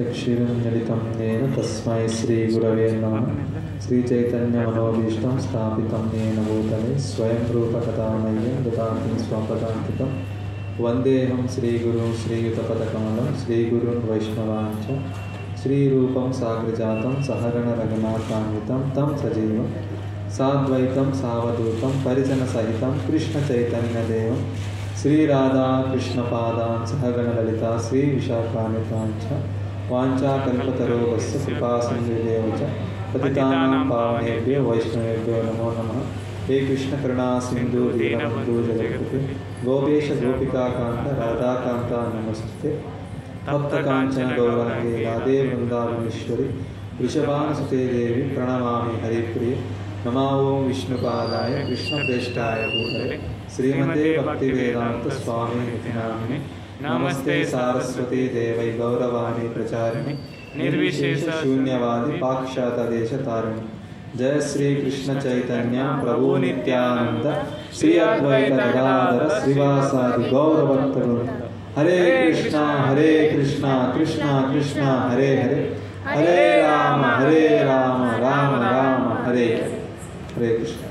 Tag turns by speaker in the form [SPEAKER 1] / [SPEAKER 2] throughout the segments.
[SPEAKER 1] चक्षुरुन्मिलितं येन तस्मै श्रीगुरवे नमः श्रीचैतन्यमनोभीष्टं स्थापितं येन भूतले स्वयं रूपकथामय्यं ददाति स्वपदान्तिकं वन्देऽहं श्रीगुरुं श्रीयुतपदकमलं श्रीगुरुन् वैष्णवाञ्च श्रीरूपं साग्रजातं सहगणरघुनाथान्वितं तं सजीवं साद्वैतं सावधूतं परिजनसहितं कृष्णचैतन्यदेवं श्रीराधा कृष्णपादान् सहगणललिता श्रीविशाखान्वितां च वाञ्छाकल्पतरोगस्य कृपासिन्धुदेव च पतितानां पावनेभ्यो, वैष्णवेभ्यो नमो नमः। हे कृष्णकरुणा सिन्धु दीनबन्धु जगत्पते गोपेश गोपिकान्त राधाकान्ता, नमस्ते। भक्तकाञ्चन, गौराङ्गे, राधे वृन्दावनेश्वरि वृषभानुसुते देवी, प्रणमामि हरिप्रिये। नमो ॐ विष्णुपादाय कृष्णप्रेष्ठाय भूतले। श्रीमते भक्तिवेदान्तस्वामी इति नामिने नमस्ते सारस्वती देवै गौरवाणी प्रचारिणि। निर्विशेष शून्यवादि पाक्षातदेशतारिणि जय श्री कृष्ण चैतन्य प्रभु नित्यानंद श्री अद्वैत गदाधर श्रीवासादि गौरभक्तवृंद हरे कृष्णा हरे कृष्णा कृष्णा कृष्णा हरे हरे। हरे राम। हरे राम राम राम हरे हरे। हरे कृष्ण।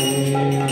[SPEAKER 1] Amen.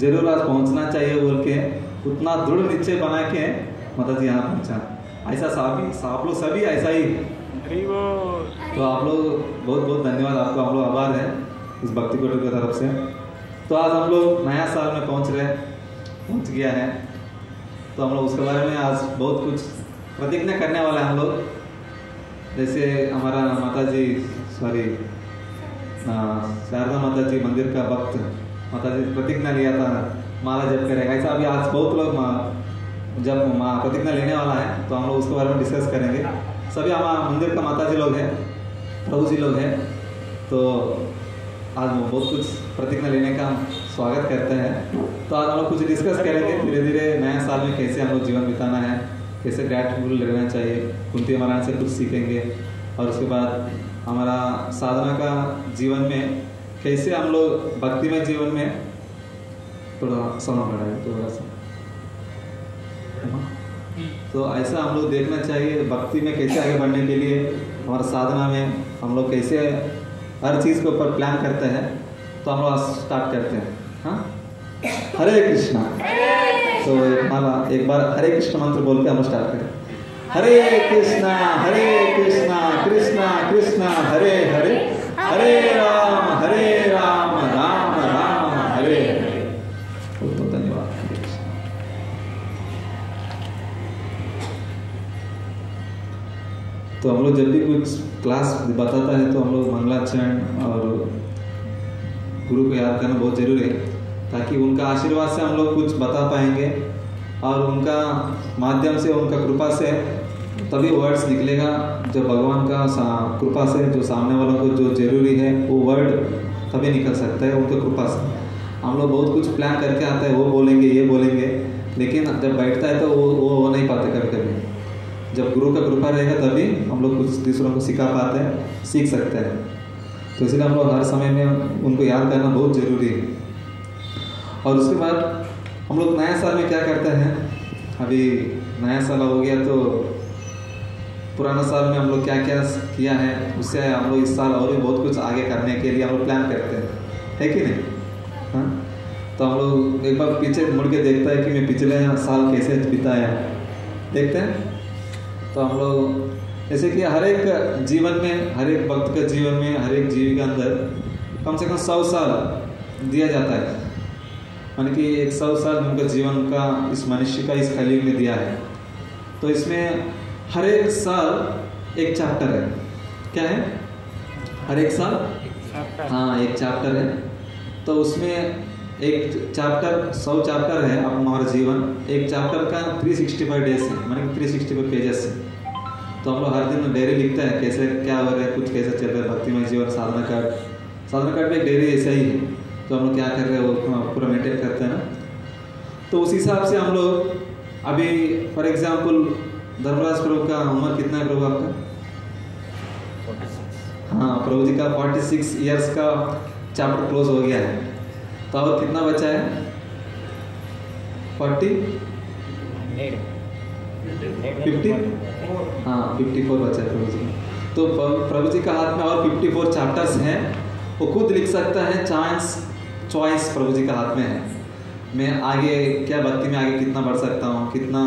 [SPEAKER 1] ज़रूर आज पहुँचना चाहिए बोल के उतना दृढ़ निश्चय बना के माता जी यहाँ पहुँचा। ऐसा सभी आप लोग सभी ऐसा ही। तो आप लोग बहुत बहुत धन्यवाद आपको हम लोग आभार है इस भक्ति कोटल की तरफ़ से। तो आज हम लोग नया साल में पहुँच रहे पहुँच गया है। तो हम लोग उसके बारे में आज बहुत कुछ प्रतिज्ञा करने वाले हैं हम लोग। जैसे हमारा माता जी सॉरी शारदा माता जी मंदिर का वक्त माता जी प्रतिज्ञा लिया था। माला जब करेगा ऐसा अभी आज बहुत लोग मा- जब माँ प्रतिज्ञा लेने वाला है तो हम लोग उसके बारे में डिस्कस करेंगे। सभी हमारा मंदिर का माता जी लोग हैं, प्रभु जी लोग हैं तो आज वो बहुत कुछ प्रतिज्ञा लेने का हम स्वागत करते हैं। तो आज हम लोग कुछ डिस्कस करेंगे धीरे धीरे नया साल में कैसे हम लोग जीवन बिताना है, कैसे ग्रैटिट्यूड रहना चाहिए, कुंती महाराज से कुछ सीखेंगे, और उसके बाद हमारा साधना का जीवन में कैसे हम लोग भक्तिमय जीवन में थोड़ा समय बढ़ाए थोड़ा सा? तो ऐसा हम लोग देखना चाहिए भक्ति में कैसे आगे बढ़ने के लिए, हमारा साधना में हम लोग कैसे हर चीज़ के ऊपर प्लान करते हैं तो हम लोग स्टार्ट करते हैं। हाँ? हरे कृष्णा। तो माला एक बार हरे कृष्ण मंत्र बोल के हम स्टार्ट करें। हरे कृष्णा हरे कृष्णा कृष्णा कृष्णा, हरे हरे। हरे राम हरे राम राम राम, हरे हरे। धन्यवाद। तो हम लोग जब भी कुछ क्लास बताता है तो हम लोग मंगलाचरण और गुरु को याद करना बहुत ज़रूरी है, ताकि उनका आशीर्वाद से हम लोग कुछ बता पाएँगे और उनका माध्यम से, उनका कृपा से तभी वर्ड्स निकलेगा जब भगवान का कृपा से जो सामने वालों को जो ज़रूरी है, वो वर्ड तभी निकल सकता है उनके कृपा से। हम लोग बहुत कुछ प्लान करके आते हैं, वो बोलेंगे, ये बोलेंगे, लेकिन जब बैठता है तो वो वो हो नहीं पाते कभी कभी जब गुरु का कृपा रहेगा तभी हम लोग कुछ दूसरों को सिखा पाते हैं, सीख सकते हैं। तो इसलिए हम लोग हर समय में उनको याद करना बहुत ज़रूरी है। और उसके बाद हम लोग नया साल में क्या करते हैं? अभी नया साल हो गया तो पुराना साल में हम लोग क्या क्या किया है, उससे हम लोग इस साल और भी बहुत कुछ आगे करने के लिए हम लोग प्लान करते हैं। है कि नहीं? हाँ? तो हम लोग एक बार पीछे मुड़ के देखता है कि मैं पिछले साल कैसे बिताया। देखते हैं। तो हम लोग जैसे कि हर एक जीवन में, हर एक वक्त के जीवन में, हर एक जीवी के अंदर कम से कम सौ साल दिया जाता है। मान कि एक सौ साल उनका जीवन का इस मनुष्य का इस कलयुग में दिया है। तो इसमें हर एक साल एक चैप्टर है। क्या है? हर एक साल? हाँ एक चैप्टर है। तो उसमें एक चैप्टर सौ चैप्टर है अब हमारा जीवन। एक चैप्टर का 365 डेज़ है, माने कि 365 पेजेस है। तो हम लोग हर दिन डायरी लिखते हैं, कैसे, क्या हो रहा है, कुछ कैसे चल रहा है भक्तिमय जीवन, साधना कार्ड साधना कार्ड में एक डायरी ऐसा ही है। तो हम लोग क्या कर रहे हैं, वो पूरा मेंटेन करते हैं ना। तो उस हिसाब से हम लोग अभी फॉर एग्ज़ाम्पल धर्मराज प्रभु का उम्र कितना है प्रभु आपका? हाँ प्रभु जी का 46 इयर्स का चैप्टर क्लोज हो गया है। तो और कितना बचा है? 40 फिफ्टी हाँ फिफ्टी फोर बचा है प्रभु जी। तो प्रभु जी का हाथ में और फिफ्टी फोर चैप्टर्स हैं। वो खुद लिख सकता है चांस चॉइस प्रभु जी का हाथ में है। मैं आगे क्या भक्ति में आगे कितना बढ़ सकता हूँ? कितना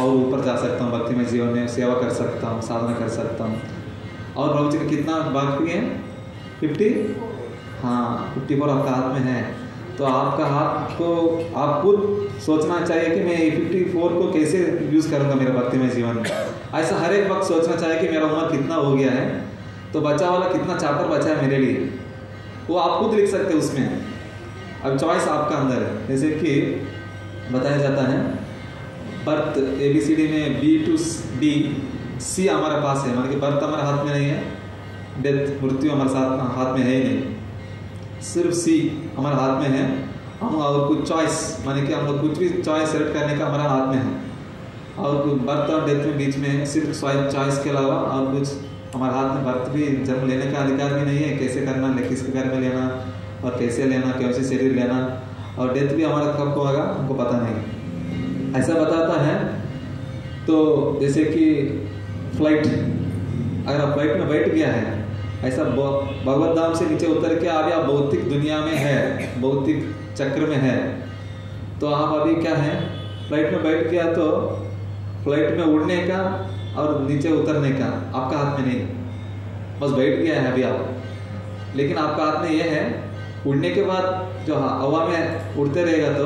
[SPEAKER 1] और ऊपर जा सकता हूँ भक्ति में जीवन में? सेवा कर सकता हूँ, साधना कर सकता हूँ। और प्रभु जी का कितना बाकी है? फिफ्टी हाँ फिफ्टी फोर आपका हाथ में है। तो आपका हाथ को आप खुद सोचना चाहिए कि मैं फिफ्टी फोर को कैसे यूज़ करूँगा मेरे भक्ति में जीवन में? ऐसा हर एक वक्त सोचना चाहिए कि मेरा उम्र कितना हो गया है तो बचा वाला कितना चैप्टर बचा है मेरे लिए? वो आप खुद लिख सकते हैं उसमें। अब चॉइस आपका अंदर है। जैसे कि बताया जाता है birth A B C D में बी टू डी सी हमारे पास है। मतलब कि बर्थ हमारे हाथ में नहीं है डेथ मृत्यु हमारे साथ, हाथ में है ही नहीं। सिर्फ़ सी हमारे हाथ में है। हम और कुछ चॉइस माने कि हम लोग कुछ भी चॉइस सेलेक्ट करने का हमारा हाथ में है। और बर्थ और डेथ में बीच में सिर्फ़ चॉइस के अलावा और कुछ हमारे हाथ में बर्थ भी जन्म लेने का अधिकार भी नहीं है। कैसे करना, किसके घर में लेना और कैसे लेना, कैसे शरीर लेना, और डेथ भी हमारा कब को होगा, हमको पता नहीं। ऐसा बताता है तो जैसे कि फ़्लाइट अगर आप फ़्लाइट में बैठ गया है, ऐसा भगवत धाम से नीचे उतर के अभी आप भौतिक दुनिया में है, भौतिक चक्र में है तो आप अभी क्या है फ़्लाइट में बैठ गया तो फ़्लाइट में उड़ने का और नीचे उतरने का आपका हाथ में नहीं। बस बैठ गया है अभी आप। लेकिन आपका हाथ में यह है उड़ने के बाद जो हवा में उड़ते रहेगा तो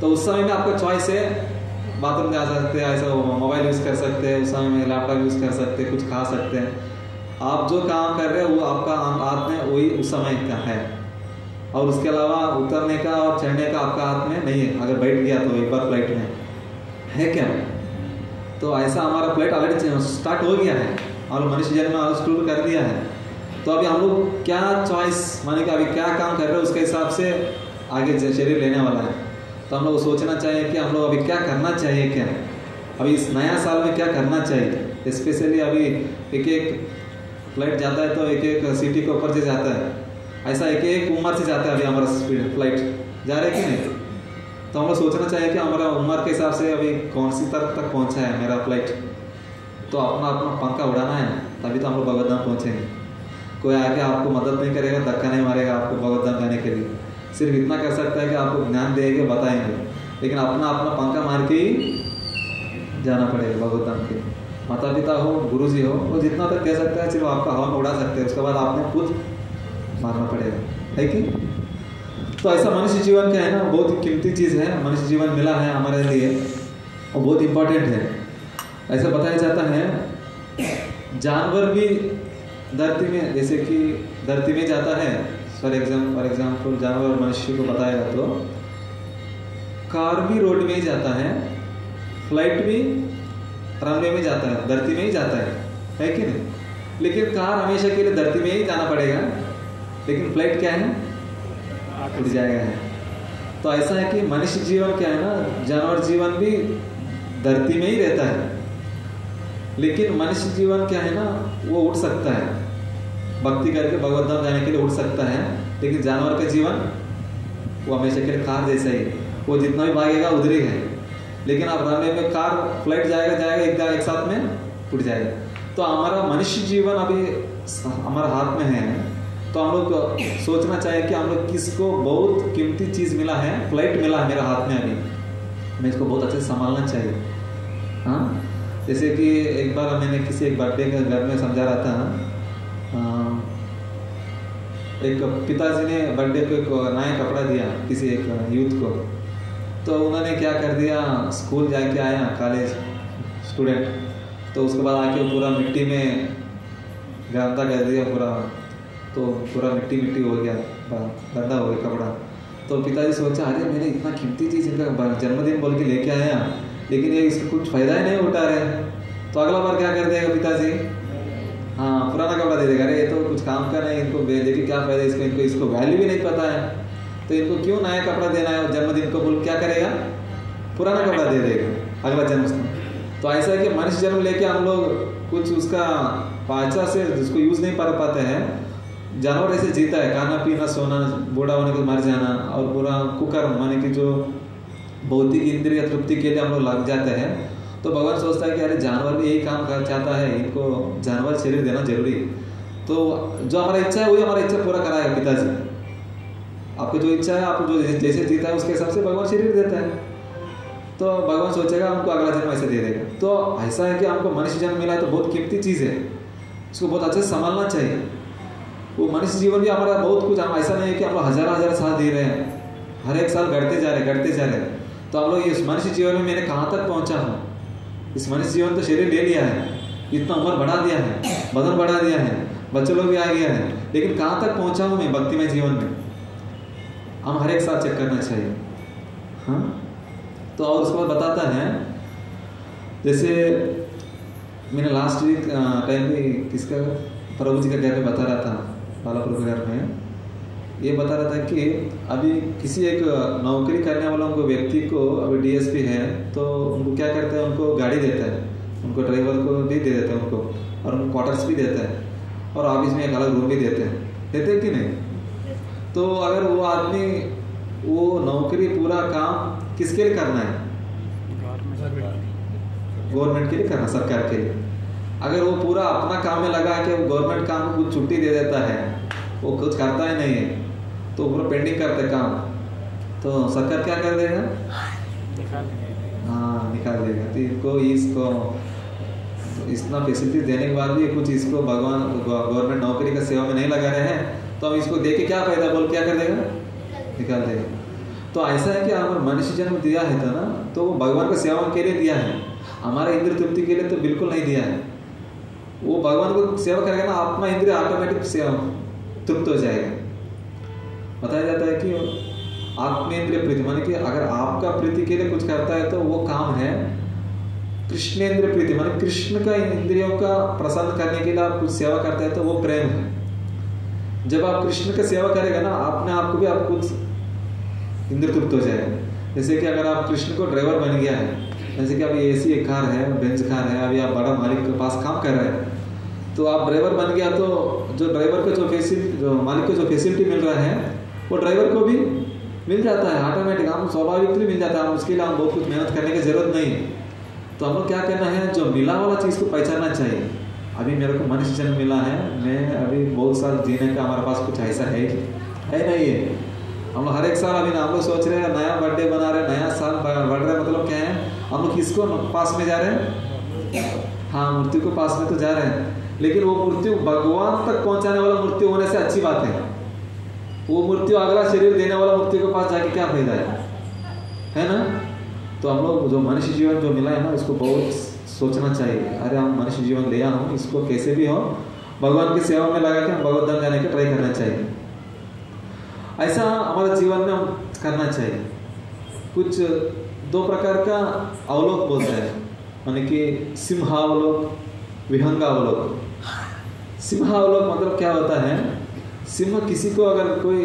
[SPEAKER 1] तो उस समय में आपका चॉइस है बाथरूम जा सकते हैं, ऐसा मोबाइल यूज़ कर सकते हैं, उस समय में लैपटॉप यूज़ कर सकते हैं, कुछ खा सकते हैं। आप जो काम कर रहे हैं, वो आपका हाथ में वही उस समय का है। और उसके अलावा उतरने का और चढ़ने का आपका हाथ में नहीं है। अगर बैठ गया तो एक बार फ़्लाइट में। है क्या? तो ऐसा हमारा फ़्लाइट ऑलरेडी स्टार्ट हो गया है। और मनुष्य जन्म शुरू कर दिया है। तो अभी हम लोग क्या चॉइस माने कि अभी क्या काम कर रहे हैं उसके हिसाब से आगे शरीर लेने वाला है। तो हम लोग सोचना चाहिए कि हम लोग अभी क्या करना चाहिए क्या? अभी इस नया साल में क्या करना चाहिए? स्पेशली अभी एक एक फ़्लाइट जाता है तो एक एक सिटी के ऊपर से जाता है। ऐसा एक एक उम्र से जाता है अभी हमारा स्पीड फ़्लाइट जा रहे कि नहीं? तो हम लोग सोचना चाहिए कि हमारा उम्र के हिसाब से अभी कौन सी तरफ़ तक पहुँचा है मेरा फ़्लाइट तो अपना अपना पंखा उड़ाना है, तभी तो हम लोग भगवत धाम पहुँचेंगे। कोई आके आपको मदद नहीं करेगा, धक्का नहीं मारेगा आपको धाम जाने के लिए। सिर्फ़ इतना कर सकता है कि आपको ज्ञान देंगे, बताएँगे। लेकिन अपना अपना पंखा मार के ही जाना पड़ेगा धाम के। माता पिता हो गुरु जी हो, वो जितना तक कह सकता है, सिर्फ़ आपका हवन उड़ा सकते हैं। उसके बाद आपने खुद मारना पड़ेगा। है कि? तो ऐसा मनुष्य जीवन क्या है ना, बहुत कीमती चीज़ है। मनुष्य जीवन मिला है हमारे लिए और बहुत इम्पोर्टेंट है। ऐसा बताया जाता है, जानवर भी धरती में, जैसे कि धरती में जाता है फॉर एग्ज़ाम फॉर एग्ज़ाम्पल जानवर, मनुष्य को बताएगा तो कार भी रोड में ही जाता है फ़्लाइट भी रनवे में जाता है, धरती में ही जाता है है कि नहीं? लेकिन कार हमेशा के लिए धरती में ही जाना पड़ेगा, लेकिन फ़्लाइट क्या है? उड़ जाएगा। है तो ऐसा है कि मनुष्य जीवन क्या है ना, जानवर जीवन भी धरती में ही रहता है, लेकिन मनुष्य जीवन क्या है ना, वो उठ सकता है। भक्ति करके भगवत धाम जाने के लिए उठ सकता है, लेकिन जानवर का जीवन वो हमेशा के लिए कार जैसा ही वो जितना भी भागेगा, उधर ही है। लेकिन आप रनवे में कार फ़्लाइट जाएगा जाएगा, एक एक साथ में उठ जाएगा। तो हमारा मनुष्य जीवन अभी हमारा हाथ में है तो हम लोग सोचना चाहिए कि हम लोग किसको बहुत कीमती चीज़ मिला है फ़्लाइट मिला है मेरा हाथ में अभी। मैं इसको बहुत अच्छे से संभालना चाहिए। हाँ? जैसे कि एक बार मैंने किसी एक बर्थडे के घर में समझा रहा था एक पिताजी ने बर्थडे को एक नया कपड़ा दिया किसी एक यूथ को। तो उन्होंने क्या कर दिया, स्कूल जाके आया कॉलेज स्टूडेंट तो उसके बाद आके पूरा मिट्टी में गंदा कर दिया पूरा। तो पूरा मिट्टी मिट्टी हो गया गंदा हो गया कपड़ा। तो पिताजी सोचा, अरे, मैंने इतना कीमती चीज़ इनका जन्मदिन बोल के लेके आया, लेकिन ये इसका कुछ फ़ायदा ही नहीं उठा रहे तो अगला बार क्या कर देगा पिताजी? हाँ पुराना कपड़ा दे देगा। अरे, ये तो कुछ काम का नहीं इनको देखिए क्या फ़ायदा इसको? इनको, इसको वैल्यू भी नहीं पता है। तो इनको क्यों नया कपड़ा देना है जन्मदिन को बोल, क्या करेगा? पुराना कपड़ा दे देगा, अगला जन्म तो ऐसा है कि मनुष्य जन्म लेके हम लोग कुछ उसका पाचा से जिसको यूज़ नहीं कर पाते हैं, जानवर ऐसे जीता है, खाना पीना, सोना, बूढ़ा होने के, मर जाना और पूरा कुकर माने कि जो भौतिक इंद्रिय तृप्ति के लिए हम लोग लग जाते हैं। तो भगवान सोचता है कि अरे जानवर भी यही काम कर, चाहता है, इनको जानवर शरीर देना ज़रूरी तो जो हमारा इच्छा है, वही हमारा इच्छा पूरा कराएगा पिताजी। आपको जो इच्छा है आप जो जैसे जीता है, उसके हिसाब से भगवान शरीर देता है। तो भगवान सोचेगा, हमको अगला जन्म ऐसे दे देगा। तो ऐसा है कि हमको मनुष्य जन्म मिला है तो बहुत कीमती चीज़ है। इसको बहुत अच्छे से संभालना चाहिए। वो मनुष्य जीवन भी हमारा बहुत कुछ, हम ऐसा नहीं है कि हम लोग हज़ार हज़ार साल दे रहे हैं। हर एक साल घटते जा रहे घटते जा रहे तो हम लोग इस मनुष्य जीवन में मैंने कहाँ तक पहुँचा हूँ? इस मनुष्य जीवन तो शरीर ले लिया है। इतना उम्र बढ़ा दिया है बदन बढ़ा दिया है, बच्चे लोग भी आ गया है। लेकिन कहाँ तक पहुँचा हूँ मैं भक्तिमय जीवन में? हम हर एक साथ चेक करना चाहिए। हाँ? तो और उसके बाद बताता है, जैसे मैंने लास्ट वीक टाइम भी किसका, प्रभु जी का घर में बता रहा था बाला प्रभु घर में। ये बता रहा था कि अभी किसी एक नौकरी करने वाला उनको व्यक्ति को अभी डीएसपी है तो उनको क्या करते हैं, उनको गाड़ी देता है। उनको ड्राइवर को भी दे देते हैं उनको, और उनको क्वार्टर्स भी देता है, और ऑफ़िस में एक अलग रूम भी देते हैं। देते कि नहीं? तो अगर वो आदमी, वो नौकरी पूरा काम किसके लिए करना है? गवर्नमेंट के लिए करना, सरकार के लिए। अगर वो पूरा अपना काम में लगा के वो गवर्नमेंट काम को कुछ छुट्टी दे देता है, वो कुछ करता ही नहीं है तो पूरा पेंडिंग करते काम। तो सरकार क्या कर देगा? हाँ निकाल देगा। तो इनको इसको तो इतना फैसिलिटी देने के बाद भी कुछ इसको भगवान, गवर्नमेंट नौकरी का सेवा में नहीं लगा रहे हैं तो हम इसको दे के क्या फ़ायदा बोल, क्या कर देगा? निकाल देगा। तो ऐसा है कि हमारे मनुष्य जन्म दिया है था ना तो वो भगवान का सेवा के लिए दिया है? हमारा इंद्र तृप्ति के लिए तो बिल्कुल नहीं दिया है। वो भगवान को सेवा करेगा ना अपना इंद्रिय ऑटोमेटिक सेवा तृप्त हो जाएगा। बताया जाता है कि आत्मेंद्रिय प्रीति, माने कि अगर आपका प्रीति के लिए कुछ करता है तो वो काम है कृष्णेंद्र प्रीति, माने कृष्ण का इंद्रियों का प्रसन्न करने के लिए आप कुछ सेवा करते हैं तो वो प्रेम है। जब आप कृष्ण का सेवा करेगा ना, अपने आप को भी आप कुछ इंद्र तृप्त हो जाएगा। जैसे कि अगर आप कृष्ण को ड्राइवर बन गया है, जैसे कि अभी एसी एक कार है, बेंच कार है, अभी आप बड़ा मालिक के पास काम कर रहे हैं तो आप ड्राइवर बन गया तो जो ड्राइवर को जो फैसिलिटी मालिक को जो फैसिलिटी मिल रहा है वो ड्राइवर को भी मिल जाता है ऑटोमेटिक हम स्वाभाविक मिल जाता है उसके लिए हम बहुत कुछ मेहनत करने की ज़रूरत नहीं। है तो हम लोग क्या करना है, जो मिला वाला चीज़ को पहचानना चाहिए। अभी मेरे को मनुष्य जन्म मिला है, मैं अभी बहुत साल जीने का हमारे पास कुछ ऐसा है है नहीं है। हम लोग हर एक साल अभी हम लोग सोच रहे हैं, नया बर्थडे बना रहे हैं, नया साल बढ़ रहा मतलब क्या है, हम लोग किसको पास में जा रहे हैं? हाँ मृत्यु को पास में तो जा रहे हैं। लेकिन वो मृत्यु भगवान तक पहुँचाने वाला मृत्यु होने से अच्छी बात है। वो मृत्यु अगला शरीर देने वाला मृत्यु के पास जाके क्या फ़ायदा है? है ना? तो हम लोग जो मनुष्य जीवन जो मिला है ना उसको बहुत सोचना चाहिए। अरे हम मनुष्य जीवन ले हूँ, इसको कैसे भी हो, भगवान की सेवा में लगा के हम भगवत धाम जाने का ट्राई करना चाहिए। ऐसा हमारे जीवन में हम करना चाहिए। कुछ दो प्रकार का अवलोक बोलते हैं। माने कि सिंहावलोक, विहंगावलोक। सिंहावलोक मतलब क्या होता है? सिंह किसी को अगर कोई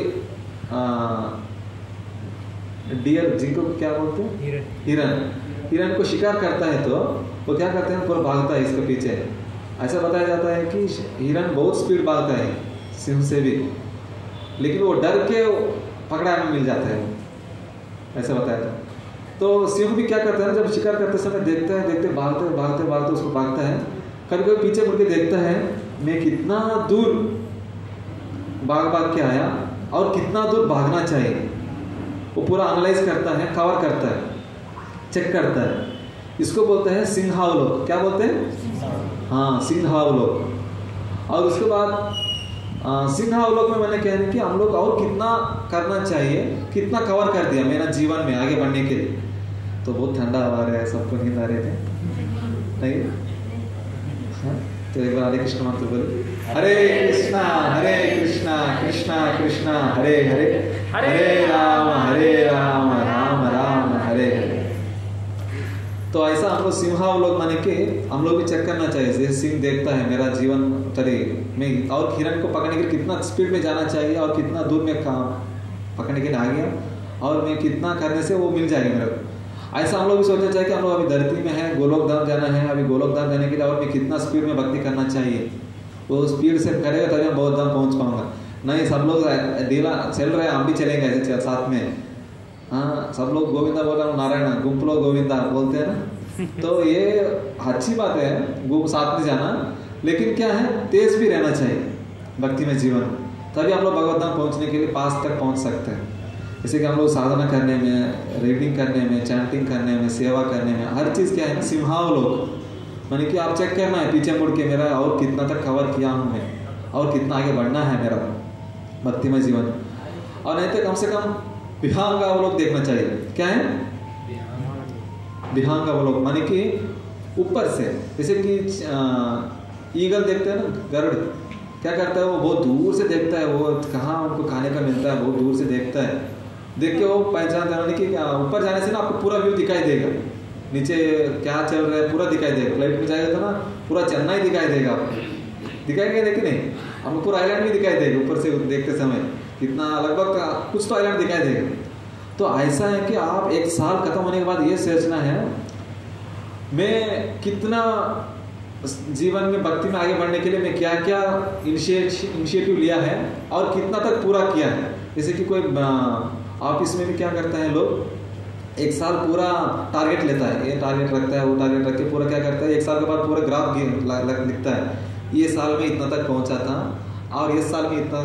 [SPEAKER 1] डियर जिनको क्या बोलते हैं? हिरन। हिरन को शिकार करता है तो वो क्या करते हैं? पूरा भागता है इसके पीछे। ऐसा बताया जाता है कि हिरन बहुत स्पीड भागता है सिंह से भी। लेकिन वो डर के पकड़ा में मिल जाता है। ऐसा बताया था। तो सिंह भी क्या करता है जब शिकार करते समय देखता है देखते भागते भागते भागते उसको भागता है। कभी कभी पीछे मुड़ के देखता है मैं कितना दूर भाग भाग के आया और कितना दूर भागना चाहिए वो पूरा एनालाइज करता है कवर करता है चेक करता है। इसको बोलते हैं सिंहावलोक क्या बोलते हैं? हाँ सिंहावलोक और उसके बाद सिंहावलोक में मैंने कह रही कि हम लोग और कितना करना चाहिए, कितना कवर कर दिया मेरा जीवन में आगे बढ़ने के लिए। तो बहुत ठंडा हवा रहा है, सबको नींद आ रहे थे नहीं? हाँ? तो एक बार हरे कृष्ण मात्र बोले। हरे कृष्णा हरे कृष्णा कृष्णा कृष्णा हरे हरे। हरे राम हरे राम राम। राम हरे हरे। तो ऐसा हम लोग सिंहावलोक माने के हम लोग भी चेक करना चाहिए। जैसे सिंह देखता है मेरा जीवन चले मैं और हिरन को पकड़ने के लिए कितना स्पीड में जाना चाहिए और कितना दूर में काम पकड़ने के लिए आ गया और मैं कितना करने से वो मिल जाएगा मेरे को। ऐसा हम लोग भी सोचना चाहिए कि हम लोग अभी धरती में है गोलोक धाम जाना है अभी गोलोक धाम जाने के लिए और मैं कितना स्पीड में भक्ति करना चाहिए। वो स्पीड से करेगा तभी मैं बहुत धाम पहुँच पाऊँगा। नहीं सब लोग डीला चल रहे हैं हम भी चलेंगे ऐसे साथ में। हाँ सब लोग गोविंदा बोल रहे नारायण गुम्पलो गोविंदा बोलते हैं ना? तो ये अच्छी बात है वो साथ में जाना लेकिन क्या है तेज भी रहना चाहिए भक्ति में जीवन। तभी हम लोग भगवत धाम पहुँचने के लिए पास तक पहुँच सकते हैं। जैसे कि हम लोग साधना करने में रीडिंग करने में चैंटिंग करने में सेवा करने में हर चीज़ क्या है सिंहाव लोग। मैंने कि आप चेक करना है, पीछे मुड़ के मेरा और कितना तक कवर किया हूँ मैं, और कितना आगे बढ़ना है मेरा भक्तिमय जीवन। और नहीं तो कम से कम विहांग अवलोक देखना चाहिए। क्या है? विहांग अवलोक माने कि ऊपर से, जैसे कि ईगल देखते हैं ना, गरुड़। क्या करता है वो? बहुत दूर से देखता है, वो कहाँ उनको खाने का मिलता है, बहुत दूर से देखता है। देख के वो पहचान जाने की ऊपर जाने से ना आपको पूरा व्यू दिखाई देगा। नीचे क्या चल रहा है, पूरा दिखाई देगा। फ़्लाइट में जाएगा तो ना, पूरा चेन्नई दिखाई देगा आपको। दिखाएँगे देखिए नहीं? आपको पूरा आइलैंड भी दिखाई देगा, ऊपर से देखते समय। कितना, लगभग कुछ तो आइलैंड दिखाई देगा। तो ऐसा है कि आप एक साल खत्म होने के बाद ये सोचना है, मैं कितना जीवन में भक्ति में आगे बढ़ने के लिए मैं क्या क्या इनिशिएटिव लिया है और कितना तक पूरा किया है। जैसे कि कोई ऑफ़िस में भी क्या करता है लोग? एक साल पूरा टारगेट लेता है, ये टारगेट रखता है, वो टारगेट रख के पूरा क्या करता है, एक साल के बाद पूरा ग्राफ लिखता है। ये साल में इतना तक पहुँचा था और इस साल में इतना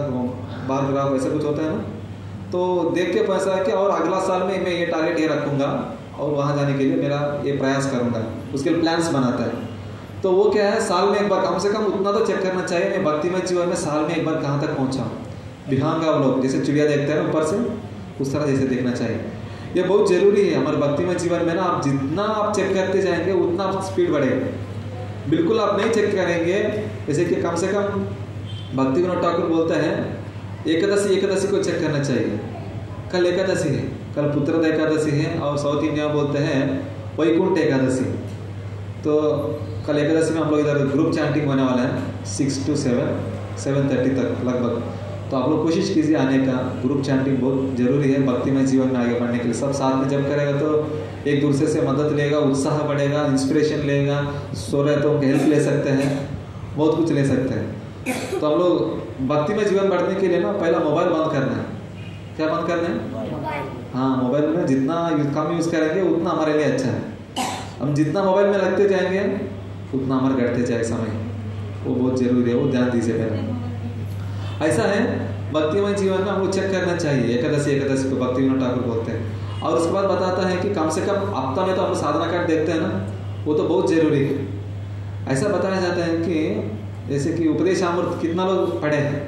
[SPEAKER 1] बार ग्राफ ऐसा कुछ होता है ना। तो देख के पैसा है कि और अगला साल में मैं ये टारगेट ये रखूँगा, और वहाँ जाने के लिए मेरा ये प्रयास करूँगा, उसके लिए प्लान्स बनाता है। तो वो क्या है, साल में एक बार कम से कम उतना तो चेक करना चाहिए, मैं भक्तिमय जीवन में साल में एक बार कहाँ तक पहुँचा का लोग जैसे चिड़िया देखते हैं ऊपर से, उस तरह जैसे देखना चाहिए। ये बहुत ज़रूरी है, हमारे भक्तिमय जीवन में ना आप जितना आप चेक करते जाएँगे, उतना आप स्पीड बढ़ेगा। बिल्कुल आप नहीं चेक करेंगे, जैसे कि कम से कम भक्ति विनोद ठाकुर बोलते हैं, एकादशी एकादशी को चेक करना चाहिए। कल एकादशी है, कल पुत्र एकादशी है, और साउथ इंडिया में बोलते हैं, वैकुंठ एकादशी। तो कल एकादशी में हम लोग इधर ग्रुप चैंटिंग होने वाला है six to seven seven thirty तक, लगभग। तो आप लोग कोशिश कीजिए आने का। ग्रुप चैंटिंग बहुत ज़रूरी है, भक्ति में जीवन में आगे बढ़ने के लिए। सब साथ में जब करेगा तो एक दूसरे से मदद लेगा, उत्साह बढ़ेगा इंस्पिरेशन लेगा, सो रहे तो हेल्प ले सकते हैं, बहुत कुछ ले सकते हैं। तो हम लोग भक्ति में जीवन बढ़ने के लिए ना, पहला मोबाइल बंद करना है। क्या बंद करना है? हाँ मोबाइल में जितना कम यूज़ करेंगे, उतना हमारे लिए अच्छा है। हम जितना मोबाइल में लगते जाएँगे, उतना हमारे घटते जाए समय। वो बहुत ज़रूरी है, वो ध्यान दीजिए पहले। ऐसा है, भक्तिमय जीवन में हमको चेक करना चाहिए। एकादशी एकादशी को भक्ति विनोद ठाकुर बोलते हैं। और उसके बाद बताता है कि कम से कम हफ़्ता में तो हम साधना कार्ड देखते हैं ना, वो तो बहुत ज़रूरी है। ऐसा बताया जाता है कि जैसे कि उपदेश अमृत कितना लोग पढ़े हैं?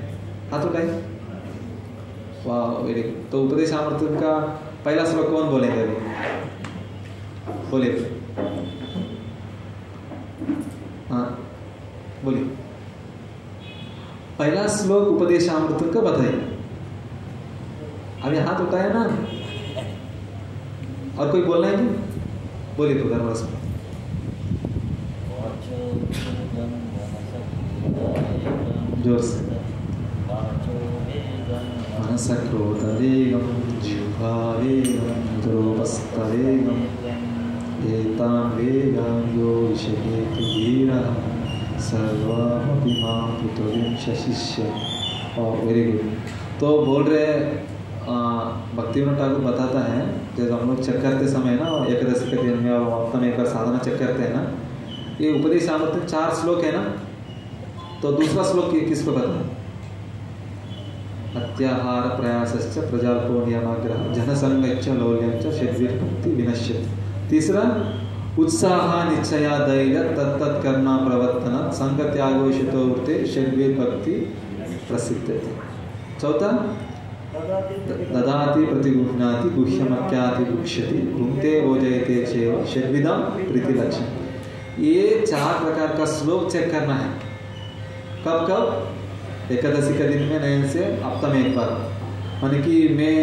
[SPEAKER 1] हाथ उठाए वाह वेरी गुड तो उपदेश अमृत का पहला श्लोक कौन बोलेंगे अभी? बोलिए। हाँ बोलिए। पहला श्लोक उपदेशामृत का बताइए अब हाथ उठाया ना। और कोई बोलना है क्या? बोलिए तो धर्मरस में ज़ोर से। मनसक्रोधवेगं एतां वेगां यो विषयेतु धीरः सर्वमपि वेरी गुड तो बोल रहे भक्ति ठाकुर बताता है, जब हम लोग चेक करते समय ना, एकादशी के दिन में और हफ़्ता में एक बार साधना चेक करते हैं ना, ये उपदेश सामर्थ्य चार श्लोक है ना? तो दूसरा श्लोक किसको पता है? अत्याहार प्रयासश्च प्रजाल्पो नियमाग्रह। जनसंगच्च लौल्यं च षड्वीर्भक्ति विनश्यति। तीसरा उत्साह निश्चया धैर्य तत्त कर्म प्रवर्तन संघ त्यागोषितो वृत्ति षड्वीर भक्ति प्रसिद्ध चौथा? ददाति प्रतिगुह्णाति गुह्यमक्याति भुक्ष्यति भुंक्ते भोजयते चेव षड्विधम प्रीति लक्षण ये चार प्रकार का श्लोक चेक करना है। कब कब? एकादशी के दिन में, नयन से हफ़्ता में एक बार। मान कि मैं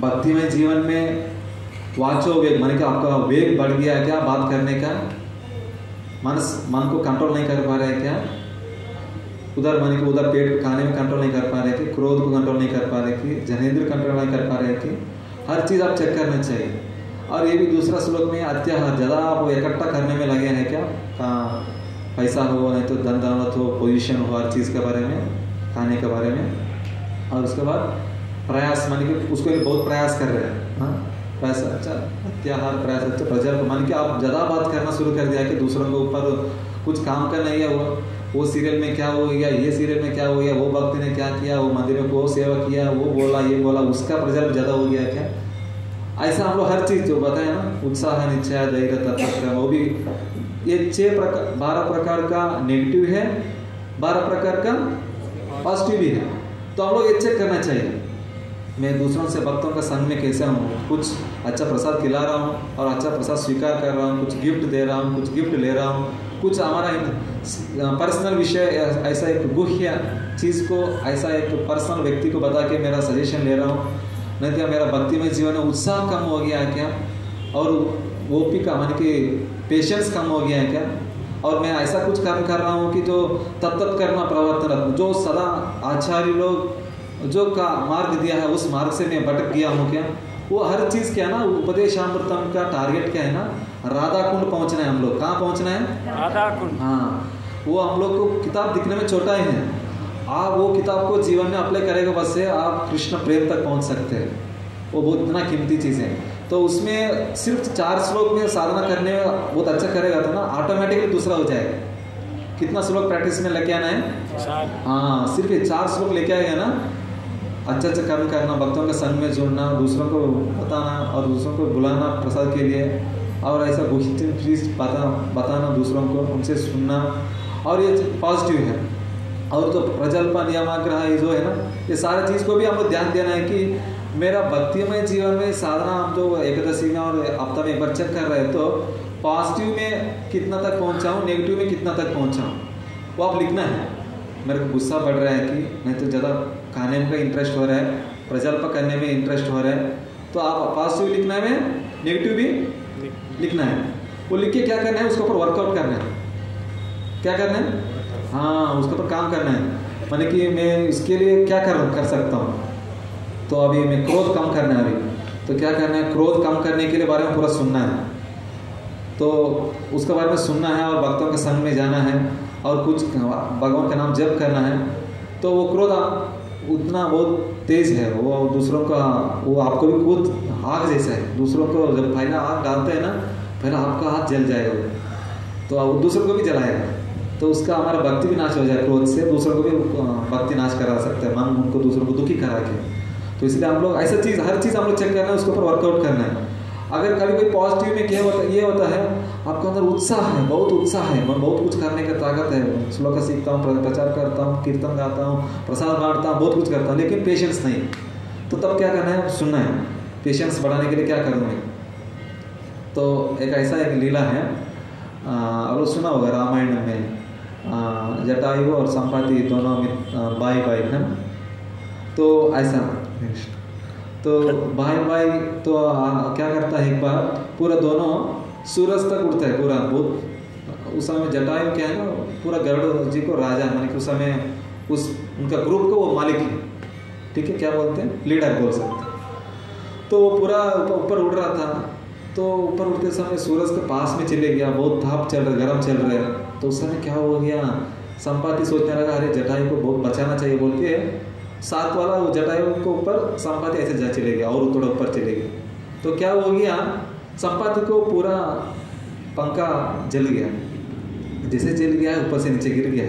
[SPEAKER 1] भक्तिमय जीवन में वाचो वेग मान कि आपका वेग बढ़ गया है क्या बात करने का? मन मन को कंट्रोल नहीं कर पा रहे क्या? उधर मन को, उधर पेट खाने में कंट्रोल नहीं कर पा रहे कि, क्रोध को कंट्रोल नहीं कर पा रहे कि, जनेन्द्र कंट्रोल नहीं कर पा रहे कि, हर चीज़ आप चेक करना चाहिए। और ये भी दूसरा श्लोक में अत्याहार ज़्यादा आप इकट्ठा करने में लगे हैं क्या? कहाँ पैसा हो, नहीं तो धन दौलत हो पोजीशन हो, हर चीज़ के बारे में, खाने के बारे में। और उसके बाद प्रयास, मान कि, उसके बहुत प्रयास कर रहे हैं। हाँ? पैसा। अच्छा अत्याहार प्रयास अच्छा प्रजा को मान के आप ज़्यादा बात करना शुरू कर दिया कि दूसरों के ऊपर कुछ काम का नहीं है वो। वो सीरियल में क्या हो गया ये सीरियल में क्या हो गया वो भक्ति ने क्या किया, वो मंदिर में वो सेवा किया, वो बोला, ये बोला, उसका प्रजा ज़्यादा हो गया क्या? ऐसा हम लोग हर चीज़ जो बताए ना, उत्साह, निश्चय, धैर्य तत्व वो भी ये छह प्रकार बारह प्रकार का नेगेटिव है, बारह प्रकार का पॉजिटिव भी है। तो हम लोग ये चेक करना चाहिए। मैं दूसरों से भक्तों का संग में कैसे हूँ कुछ अच्छा प्रसाद खिला रहा हूँ और अच्छा प्रसाद स्वीकार कर रहा हूँ, कुछ गिफ्ट दे रहा हूँ, कुछ गिफ्ट ले रहा हूँ। कुछ हमारा पर्सनल विषय ऐसा एक गुह्य चीज़ को, ऐसा एक पर्सनल व्यक्ति को बता के मेरा सजेशन ले रहा हूँ। नहीं क्या मेरा भक्ति में जीवन में उत्साह कम हो गया है क्या? और वो भी का मान कि पेशेंस कम हो गया है क्या? और मैं ऐसा कुछ काम कर रहा हूँ कि जो तत्त करना प्रवर्तन जो सदा आचार्य लोग जो का मार्ग दिया है उस मार्ग से मैं भटक गया हूँ क्या? वो हर चीज़ क्या है ना उपदेशामृतम का टारगेट क्या है ना? राधा कुंड पहुँचना है हम लोग। कहाँ पहुँचना है?
[SPEAKER 2] राधा कुंड
[SPEAKER 1] हाँ। वो हम लोग को किताब दिखने में छोटा ही है। आप वो किताब को जीवन में अप्लाई करेगा बस से आप कृष्ण प्रेम तक पहुँच सकते हैं। वो बहुत इतना कीमती चीज़ है। तो उसमें सिर्फ़ चार श्लोक में साधना करने में बहुत अच्छा करेगा तो ना ऑटोमेटिकली दूसरा हो जाएगा। कितना श्लोक प्रैक्टिस में लेके आना है? हाँ सिर्फ़ ये चार श्लोक लेके आएगा ना अच्छा अच्छा कर्म करना, भक्तों के संग में जुड़ना, दूसरों को बताना और दूसरों को बुलाना प्रसाद के लिए और ऐसा गुहित चीज़ बता बताना दूसरों को, उनसे सुनना। और ये पॉजिटिव है। और तो प्रजल्प, नियमाग्रह, ये जो है ना, ये सारे चीज़ को भी हमको ध्यान देना है कि मेरा भक्तिमय जीवन में साधना, हम जो तो एकदशी में और हफ़्ता में एक बार चेक कर रहे हैं तो पॉजिटिव में कितना तक पहुँचा हूँ नेगेटिव में कितना तक पहुँचा हूँ वो आप लिखना है। मेरे को गुस्सा बढ़ रहा है कि नहीं तो ज़्यादा खाने में इंटरेस्ट हो रहा है, प्रजल्प करने में इंटरेस्ट हो रहा है तो आप पॉजिटिव लिखना है नेगेटिव भी लिखना है। वो लिख के क्या करना है, उसके ऊपर वर्कआउट करना है। क्या करना है? हाँ उसके ऊपर काम करना है। माने कि मैं इसके लिए क्या कर कर सकता हूँ। तो अभी मैं क्रोध कम करना है अभी। तो क्या करना है, क्रोध कम करने के लिए बारे में पूरा सुनना है। तो उसके बारे में सुनना है और भक्तों के संग में जाना है और कुछ भगवान का नाम जप करना है तो वो क्रोध उतना बहुत तेज है, वो दूसरों का, वो आपको भी खुद आग जैसा है। दूसरों को जब पहला आग डालते हैं ना, पहला आपका हाथ जल जाएगा। तो वो दूसरों को भी जलाएगा। तो उसका हमारा भक्ति भी नाश हो जाए क्रोध से, दूसरों को भी भक्ति नाश करा सकते हैं। मन उनको, दूसरों को दुखी करा के। तो इसलिए हम लोग ऐसा चीज़, हर चीज़ हम लोग चेक करना है, उसके ऊपर वर्कआउट करना है। अगर कभी कोई पॉजिटिव में क्या होता ये होता है, आपके अंदर उत्साह है, बहुत उत्साह है, मैं बहुत कुछ करने का ताकत है। श्लोक सीखता हूँ प्रचार करता हूँ, कीर्तन गाता हूँ, प्रसाद बांटता हूँ, बहुत कुछ करता हूँ, लेकिन पेशेंस नहीं। तो तब क्या करना है? सुनना है। पेशेंस बढ़ाने के लिए क्या करना है तो एक ऐसा एक लीला है। आप सुना होगा रामायण में जटायु और संपाति दोनों भाई भाई है। तो ऐसा। तो भाई भाई तो आ, क्या करता है एक बार? पूरा दोनों सूरज तक उड़ता है पूरा बहुत उस समय जटायु क्या है ना पूरा गरुड़ जी को राजा मानी कि उस समय उस उनका ग्रुप को वो मालिक है। ठीक है क्या बोलते हैं? लीडर बोल सकते हैं। तो वो पूरा ऊपर उड़ रहा था। तो ऊपर उठते समय सूरज के पास में चले गया बहुत ताप चल रहा गर्म चल रहा है। तो उस समय क्या हो गया? संपाति सोचने लगा अरे जटायु को बहुत बचाना चाहिए। बोल के साथ वाला वो जटायु के ऊपर संपाति ऐसे जा चले गया और थोड़ा ऊपर चले गए तो क्या हो गया? संपाति को पूरा पंखा जल गया। जैसे जल गया, ऊपर से नीचे गिर गया।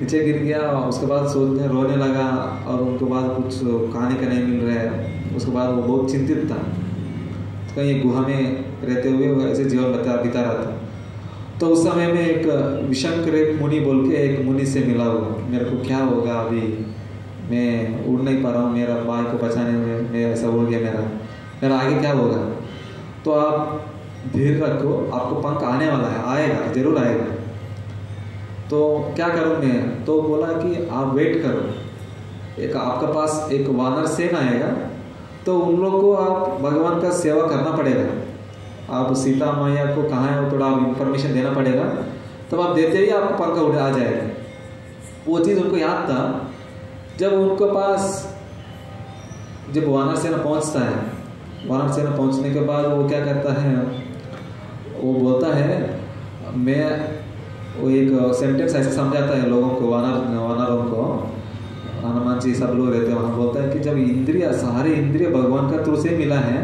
[SPEAKER 1] नीचे गिर गया उसके बाद सोचने, रोने लगा और उनके बाद कुछ खाने का नहीं मिल रहा है। उसके बाद वो बहुत चिंतित था। कहीं गुहा में रहते हुए वो ऐसे जीवन बता, बिता रहा था। तो उस समय में एक विशंकर एक मुनि बोल के एक मुनि से मिला हुआ। मेरे को क्या होगा अभी? मैं उड़ नहीं पा रहा हूँ, मेरा भाई को बचाने में मैं ऐसा हो गया मेरा। मेरा आगे क्या होगा? तो आप धीरे रखो, आपको पंख आने वाला है, आएगा, ज़रूर आएगा। तो क्या करूँ मैं? तो बोला कि आप वेट करो। एक आपके पास एक वानर सेन आएगा तो उन लोग को आप भगवान का सेवा करना पड़ेगा। आप सीता मैया को कहाँ है वो थोड़ा आप इंफॉर्मेशन देना पड़ेगा। तब तो आप देते ही आपको पंखा उड़ आ जाएगा। वो चीज़ उनको याद था जब उनके पास, जब वानर सेना पहुँचता है, वानर सेना पहुँचने के बाद वो क्या करता है, वो बोलता है, मैं वो एक सेंटेंस ऐसे समझाता है लोगों को, वानर, वानरों को, हनुमान जी सब लोग रहते हैं वहाँ बोलता है कि जब इंद्रिय, सारे इंद्रिय भगवान का थ्रू से मिला है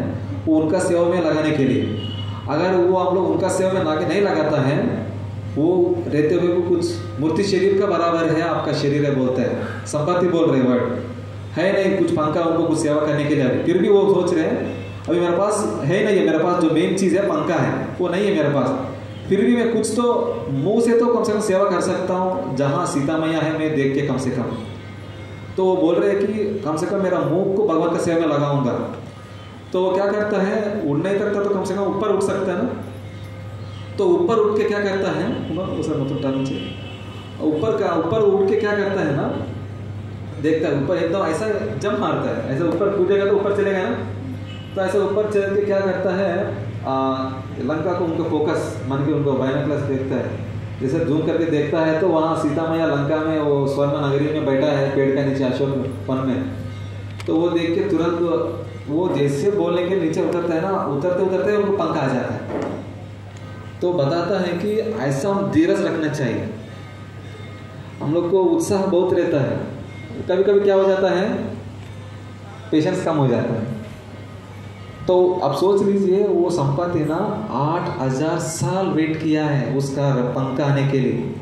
[SPEAKER 1] वो उनका सेवा में लगाने के लिए, अगर वो आप लोग उनका सेवा में लाके नहीं लगाता है वो रहते हुए को कुछ मूर्ति शरीर का बराबर है, आपका शरीर है बोलता है। संपत्ति बोल रहे वर्ड है नहीं, कुछ पंखा उनको कुछ सेवा करने के लिए फिर भी वो सोच रहे हैं, अभी मेरे पास है नहीं है, मेरे पास जो मेन चीज़ है, पंखा है, वो नहीं है मेरे पास। फिर भी मैं कुछ तो मुँह से तो कम से कम सेवा कर सकता हूँ, जहाँ सीता मैया है, मैं देख के कम से कम। तो वो बोल रहे हैं कि कम से कम मेरा मुँह को भगवान का सेवा में लगाऊँगा। तो वो क्या करता है उड़ नहीं करता तो कम से कम ऊपर उठ सकता है ना। तो ऊपर उठ के क्या करता है? मतलब ऊपर का ऊपर उठ के क्या करता है ना? देखता है ऊपर एकदम ऐसा जंप मारता है। ऐसे ऊपर कूदेगा तो ऊपर चलेगा ना? तो ऐसे ऊपर चल के क्या करता है? आ, लंका को उनका फोकस मान के उनको बायनोक्लस देखता है। जैसे जूम करके देखता है तो वहाँ सीता मैया लंका में वो स्वर्ण नगरी में बैठा है पेड़ का नीचे अशोक वन में। तो वो देख के तुरंत वो जैसे बोलने के नीचे उतरता है ना उतरते उतरते उनको पंखा आ जाता है। तो बताता है कि ऐसा हम धीरज रखना चाहिए। हम लोग को उत्साह बहुत रहता है। कभी कभी क्या हो जाता है? पेशेंस कम हो जाता है। तो आप सोच लीजिए, वो संपत्ति ना, आठ हज़ार साल वेट किया है उसका पंखा आने के लिए।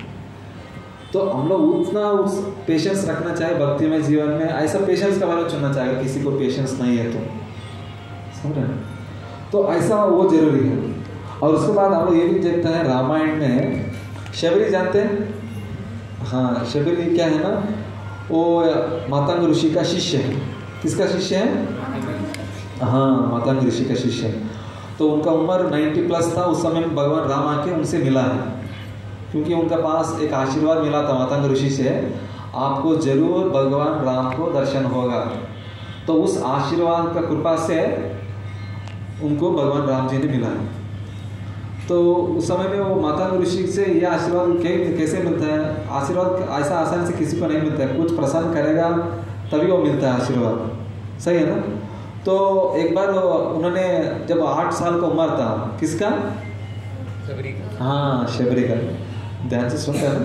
[SPEAKER 1] तो हम लोग उतना उस पेशेंस रखना चाहिए भक्ति में जीवन में, ऐसा पेशेंस का वाला चुनना चाहिए, किसी को पेशेंस नहीं है तो। समझ? रहे तो ऐसा वो ज़रूरी है। और उसके बाद हम लोग ये भी देखते हैं, रामायण में शबरी जानते हैं? हाँ शबरी क्या है ना? वो मातांग ऋषि का शिष्य है। किसका शिष्य है? हाँ मातांग ऋषि का शिष्य है। तो उनका उम्र 90 प्लस था, उस समय भगवान राम आके उनसे मिला है। क्योंकि उनका पास एक आशीर्वाद मिला था मातांग ऋषि से। आपको ज़रूर भगवान राम को दर्शन होगा। तो उस आशीर्वाद का कृपा से उनको भगवान राम जी ने मिला है। तो उस समय में वो माता ऋषि से ये आशीर्वाद कैसे मिलता है? आशीर्वाद ऐसा आसानी से किसी को नहीं मिलता है। कुछ प्रसन्न करेगा तभी वो मिलता है आशीर्वाद। सही है ना? तो एक बार उन्होंने जब आठ साल का उम्र था किसका?
[SPEAKER 2] का
[SPEAKER 1] हाँ शबरी का ध्यान से सुनता है।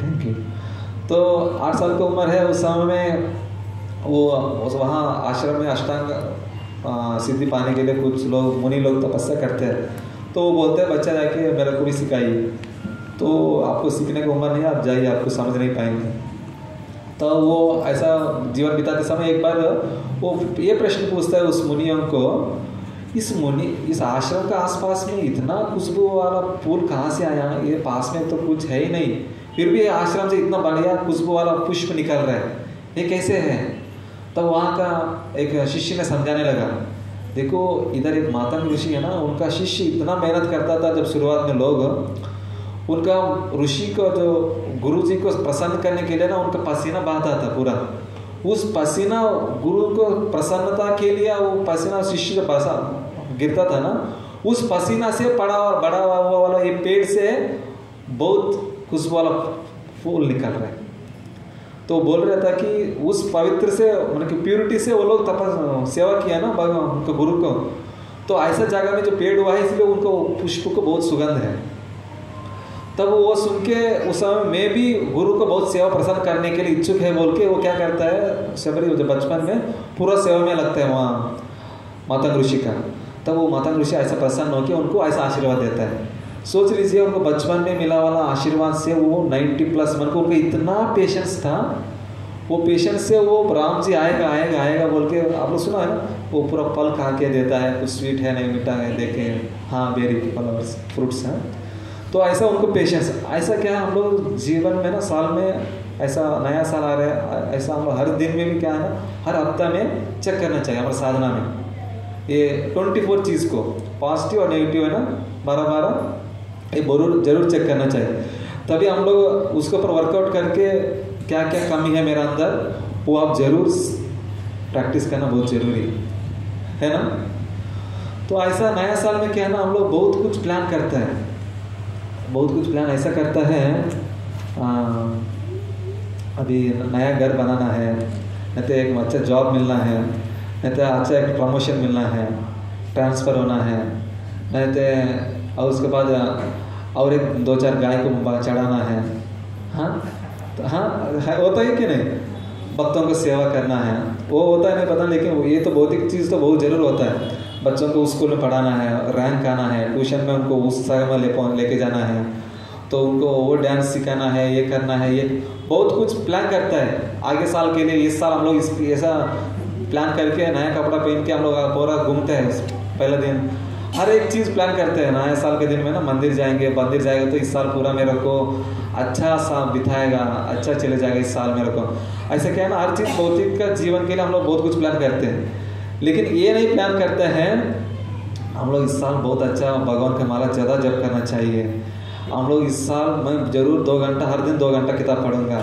[SPEAKER 1] थैंक यू तो आठ साल की उम्र है उस समय में वो उस वहाँ आश्रम में अष्टांग सिद्धि पाने के लिए कुछ लोग मुनि लोग तपस्या करते हैं। तो वो बोलते हैं, बच्चा जाके मेरे को भी सिखाइए। तो आपको सीखने की उम्र नहीं आप जाइए, आपको समझ नहीं पाएँगे। तो वो ऐसा जीवन बिताते समय एक बार वो ये प्रश्न पूछता है उस मुनियों को, इस मुनि, इस आश्रम का आसपास में इतना खुशबू वाला फूल कहाँ से आया? ये पास में तो कुछ है ही नहीं। फिर भी आश्रम से इतना बढ़िया खुशबू वाला पुष्प निकल रहा है। ये कैसे है? तब तो वहाँ का एक शिष्य ने समझाने लगा देखो, इधर एक मातंग ऋषि है ना, उनका शिष्य इतना मेहनत करता था जब शुरुआत में लोग, उनका ऋषि को जो गुरु जी को प्रसन्न करने के लिए ना, उनका पसीना बहता था पूरा। उस पसीना गुरु को प्रसन्नता के लिए, वो पसीना शिष्य जो पसा गिरता था ना, उस पसीना से पड़ा और बड़ा हुआ वाला ये पेड़ से बहुत खुशबू वाला फूल निकल रहा है। तो बोल रहा था कि उस पवित्र से मतलब कि प्योरिटी से वो लोग तपस, सेवा किया ना भगवान, उनके गुरु को। तो ऐसा जगह में जो पेड़ हुआ है, इसलिए उनको पुष्प को बहुत सुगंध है। तब वो सुन के उस समय मैं भी गुरु को बहुत सेवा प्रसन्न करने के लिए इच्छुक है बोल के, वो क्या करता है, शबरी जो बचपन में पूरा सेवा में लगता है वहाँ, माता ऋषि का। तब वो माता ऋषि ऐसा प्रसन्न होकर उनको ऐसा आशीर्वाद देता है। सोच लीजिए उनको बचपन में मिला वाला आशीर्वाद से वो 90 प्लस मन को उनको इतना पेशेंस था। वो पेशेंस से वो राम जी आएगा आएगा आएगा, बोल के आप लोग सुना है ना? वो पूरा फल खा के देता है, कुछ स्वीट है नहीं मीठा है, देखे हाँ। बेरी फ्लावर्स फ्रूट्स हैं। तो ऐसा उनको पेशेंस ऐसा क्या हम लोग जीवन में ना, साल में ऐसा नया साल आ रहा है, ऐसा हम लोग हर दिन में भी क्या है ना, हर हफ़्ता में चेक करना चाहिए हमारे साधना में। ये ट्वेंटी फोर चीज़ को पॉजिटिव और नेगेटिव है ना, बारह बारह ये ज़रूर ज़रूर चेक करना चाहिए। तभी हम लोग उसके ऊपर वर्कआउट करके क्या क्या कमी है मेरा अंदर वो आप ज़रूर प्रैक्टिस करना बहुत ज़रूरी है। ना? तो ऐसा नया साल में क्या है ना हम लोग बहुत कुछ प्लान करते हैं। बहुत कुछ प्लान ऐसा करता है आ, अभी नया घर बनाना है नहीं तो एक अच्छा जॉब मिलना है नहीं तो अच्छा एक प्रमोशन मिलना है ट्रांसफ़र होना है। नहीं तो और उसके बाद, और एक दो चार गाय को चढ़ाना है। हाँ? तो हाँ है, होता है कि नहीं? भक्तों को सेवा करना है। वो होता है, नहीं पता, लेकिन ये तो भौतिक चीज़ तो बहुत ज़रूर होता है। बच्चों को स्कूल में पढ़ाना है, रैंक आना है, ट्यूशन में उनको उस समय में ले लेके जाना है। तो उनको वो डांस सिखाना है, ये करना है, ये बहुत कुछ प्लान करता है। आगे साल के लिए, इस साल हम लोग इस, ऐसा प्लान करके नया कपड़ा पहन के हम लोग पूरा घूमते हैं, पहले दिन। हर एक चीज़ प्लान करते हैं नया साल के दिन में ना, मंदिर जाएँगे मंदिर जाएँगे तो इस साल पूरा मेरे को अच्छा सा बिताएगा अच्छा चले जाएगा इस साल मेरे को। ऐसा क्या है ना, हर चीज़ भौतिक का जीवन के लिए हम लोग बहुत कुछ प्लान करते हैं। लेकिन ये नहीं प्लान करते हैं, हम लोग इस साल बहुत अच्छा भगवान का माला ज़्यादा जप करना चाहिए। हम लोग इस साल मैं ज़रूर दो घंटा, हर दिन दो घंटा किताब पढ़ूँगा।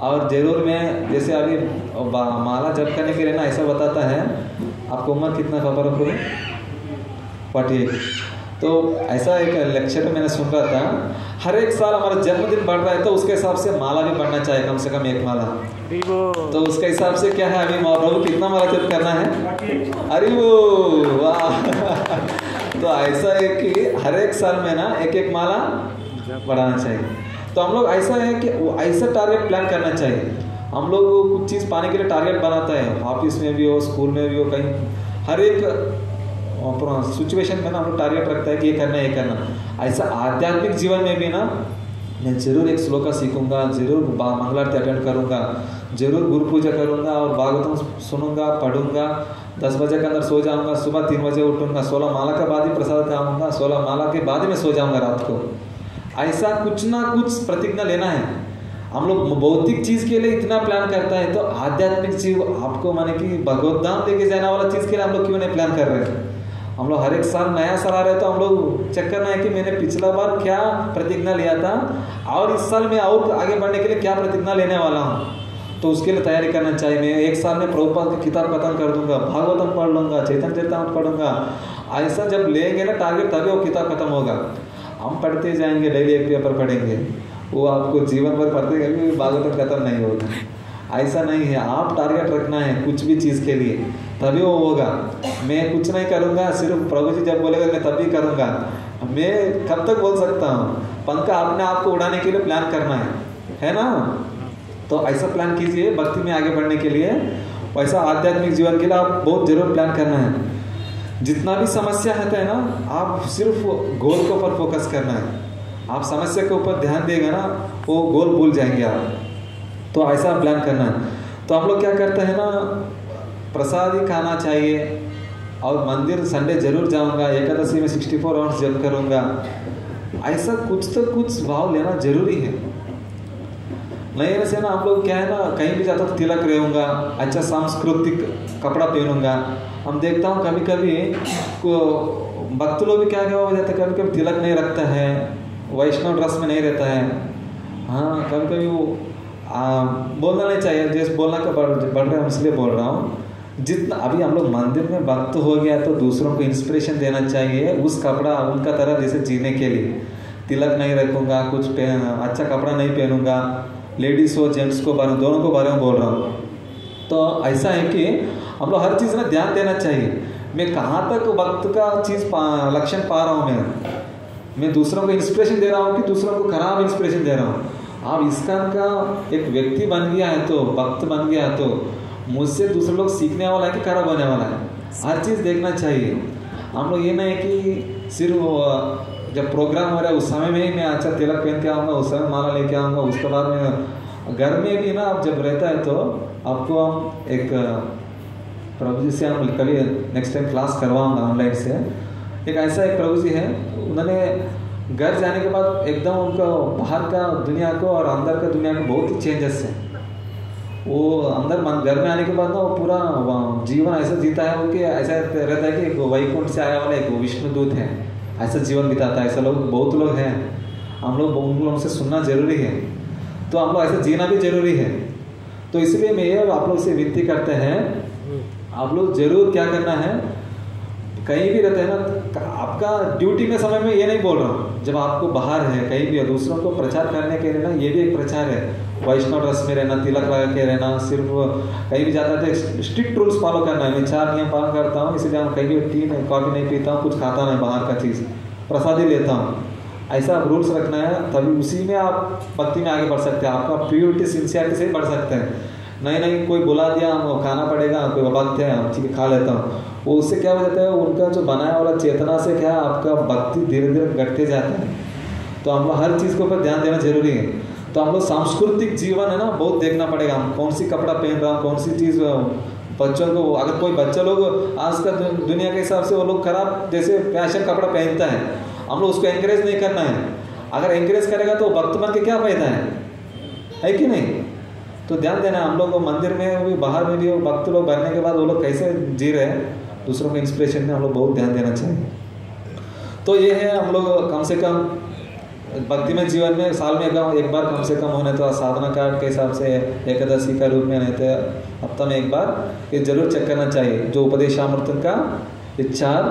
[SPEAKER 1] और ज़रूर मैं, जैसे अभी माला जप करने के लिए ना, ऐसा बताता है, आपको उम्र कितना खबर है फोर्टी तो ऐसा एक लेक्चर में मैंने सुन रहा था। हर एक साल हमारा जन्मदिन बढ़ रहा है तो उसके हिसाब से माला भी बढ़ना चाहिए कम से कम एक माला। तो उसके हिसाब से क्या है अभी प्रभु कितना माला जप करना है? अरे वो वाह। तो ऐसा है कि हर एक साल में ना एक एक माला बढ़ाना चाहिए। तो हम लोग ऐसा है कि वो ऐसा टारगेट प्लान करना चाहिए। हम लोग कुछ चीज़ पाने के लिए टारगेट बनाता है। ऑफ़िस में भी हो स्कूल में भी हो कहीं हर एक सिचुएशन में ना हम लोग टारगेट रखता है कि ये करना ये करना ऐसा आध्यात्मिक जीवन में भी ना, मैं ज़रूर एक श्लोका सीखूँगा, ज़रूर मंगलारती अटेंड करूँगा, ज़रूर गुरु पूजा करूँगा और भागवतम सुनूँगा, पढ़ूँगा, दस बजे के अंदर सो जाऊँगा, सुबह तीन बजे उठूँगा, सोलह माला के बाद ही प्रसाद खाऊँगा, सोलह माला के बाद ही मैं सो जाऊँगा रात को। ऐसा कुछ ना कुछ प्रतिज्ञा लेना है। हम लोग भौतिक चीज़ के लिए इतना प्लान करता है तो आध्यात्मिक चीज़ आपको माने कि भगवत धाम लेके जाने वाला चीज़ के लिए हम लोग क्यों नहीं प्लान कर रहे हैं? हम लोग हर एक साल नया साल आ रहे तो हम लोग चेक करना है कि मैंने पिछला बार क्या प्रतिज्ञा लिया था और इस साल में और आगे बढ़ने के लिए क्या प्रतिज्ञा लेने वाला हूँ? तो उसके लिए तैयारी करना चाहिए। मैं एक साल में प्रभुपाद की किताब खत्म कर दूँगा, भागवतम पढ़ लूँगा चैतन चैतन पढ़ूँगा। ऐसा जब लेंगे ना टारगेट तभी वो किताब खत्म होगा। हम पढ़ते जाएँगे डेली एक पेपर पढ़ेंगे। वो आपको जीवन भर पढ़ते भागवतम खत्म नहीं होगा। ऐसा नहीं है, आप टारगेट रखना है कुछ भी चीज़ के लिए, तभी वो होगा। मैं कुछ नहीं करूँगा, सिर्फ़ प्रभु जी जब बोलेगा, मैं तभी करूँगा। मैं कब तक बोल सकता हूँ? पंखा अपने आप को उड़ाने के लिए प्लान करना है है ना? तो ऐसा प्लान कीजिए भक्ति में आगे बढ़ने के लिए। वैसा आध्यात्मिक जीवन के लिए आप बहुत ज़रूर प्लान करना है। जितना भी समस्या रहता है ना, आप सिर्फ़ गोल के ऊपर फोकस करना है। आप समस्या के ऊपर ध्यान देगा ना, वो गोल भूल जाएँगे आप। तो ऐसा प्लान करना। तो हम लोग क्या करते हैं ना, प्रसाद ही खाना चाहिए और मंदिर संडे ज़रूर जाऊँगा, एकादशी में सिक्सटी फोर आवर्स जब करूँगा। ऐसा कुछ तो कुछ भाव लेना ज़रूरी है। नहीं, वैसे ना हम लोग क्या है ना, कहीं भी जाता तो तिलक रहूँगा अच्छा सांस्कृतिक कपड़ा पहनूँगा। हम देखता हूँ कभी कभी भक्त लोग भी क्या क्या हो जाता है कभी कभी तिलक नहीं रखता है, वैष्णव ड्रेस में नहीं रहता है। हाँ कभी कभी वो बोलना नहीं चाहिए। जैसे बोलना का बढ़ रहा है इसलिए बोल रहा हूँ जितना अभी हम लोग मंदिर में भक्त हो गया तो दूसरों को इंस्पिरेशन देना चाहिए उस कपड़ा उनका तरह जैसे जीने के लिए। तिलक नहीं रखूँगा कुछ पहन अच्छा कपड़ा नहीं पहनूँगा लेडीज़ हो जेंट्स को बारे दोनों को बारे में बोल रहा हूँ। तो ऐसा है कि हम लोग हर चीज़ में ध्यान देना चाहिए। मैं कहाँ तक वक्त का चीज़ पा, लक्षण पा रहा हूँ मैं? मैं दूसरों को इंस्पिरेशन दे रहा हूँ कि दूसरों को खराब इंस्पिरेशन दे रहा हूँ? आप इसका का एक व्यक्ति बन गया है तो वक्त बन गया है तो मुझसे दूसरे लोग सीखने वाला है कि खराब होने वाला है? हर चीज़ देखना चाहिए। हम लोग ये नहीं कि सिर्फ़ जब प्रोग्राम हो रहा है, उस समय में ही मैं अच्छा तिलक पहन के आऊँगा, उस समय माला लेके आऊँगा, उसके बाद में, घर में भी ना आप जब रहता है तो आपको हम एक प्रभु जी से हम कभी नेक्स्ट टाइम क्लास करवाऊँगा ऑनलाइन से। एक ऐसा एक प्रभु जी है, उन्होंने घर जाने के बाद एकदम उनका बाहर का दुनिया को और अंदर का दुनिया को बहुत ही चेंजेस है। वो अंदर घर में आने के बाद ना वो पूरा जीवन ऐसा जीता है वो कि ऐसा रहता है कि वैकुंठ से आया वाला एक विष्णु दूत है। ऐसा जीवन बिताता है। ऐसा लोग, बहुत लोग हैं। हम लोग, उन लोगों से सुनना ज़रूरी है। तो हम लोग ऐसा जीना भी ज़रूरी है। तो इसलिए मैं ये, आप लोग से विनती करते हैं, आप लोग ज़रूर क्या करना है कहीं भी रहते हैं ना आपका ड्यूटी में समय में ये नहीं बोल रहा हूँ। जब आपको बाहर है, कहीं भी है, दूसरों को प्रचार करने के लिए ना, ये भी एक प्रचार है। वैष्णव रस में रहना, तिलक लगा के रहना, सिर्फ़ कहीं भी जाता है स्ट्रिक्ट रूल्स फॉलो करना है। मैं चार नियम पालन करता हूँ, इसीलिए हम कहीं भी टी नहीं कॉफ़ी नहीं पीता हूँ, कुछ खाता नहीं बाहर का चीज़। प्रसादी लेता हूँ। ऐसा रूल्स रखना है, तभी उसी में आप भक्ति में आगे बढ़ सकते हैं। आपका प्योरिटी सिंसियरिटी से बढ़ सकते हैं। नहीं नहीं, कोई बुला दिया हम खाना पड़ेगा, कोई वक्त है, हम ठीक है, खा लेता हूँ। वो उससे क्या हो जाता है, उनका जो बनाया वाला चेतना से क्या आपका भक्ति धीरे धीरे घटते जाता है। तो हम लोग हर चीज़ के ऊपर ध्यान देना ज़रूरी है। तो हम लोग सांस्कृतिक जीवन है ना, बहुत देखना पड़ेगा, हम कौन सी कपड़ा पहन रहा हूँ, कौन सी चीज़ बच्चों को, अगर कोई बच्चा लोग आज का दुनिया के हिसाब से वो लोग खराब, जैसे फ़ैशन कपड़ा पहनता है, हम लोग उसको एनकरेज नहीं करना है। अगर एंकरेज करेगा तो भक्त बन के क्या फ़ायदा है? है कि नहीं? तो ध्यान देना, हम लोग मंदिर में भी बाहर में भी भक्त लोग बनने के बाद वो लोग कैसे जी रहे हैं, दूसरों के इंस्पिरेशन में हम लोग बहुत ध्यान देना चाहिए। तो ये है हम लोग कम से कम भक्ति में जीवन में साल में एक बार कम से कम होने तो साधना कार्ड के हिसाब से एकादशी का रूप में रहते हफ़्ता में एक बार ये ज़रूर चेक करना चाहिए, जो उपदेशामृत का चार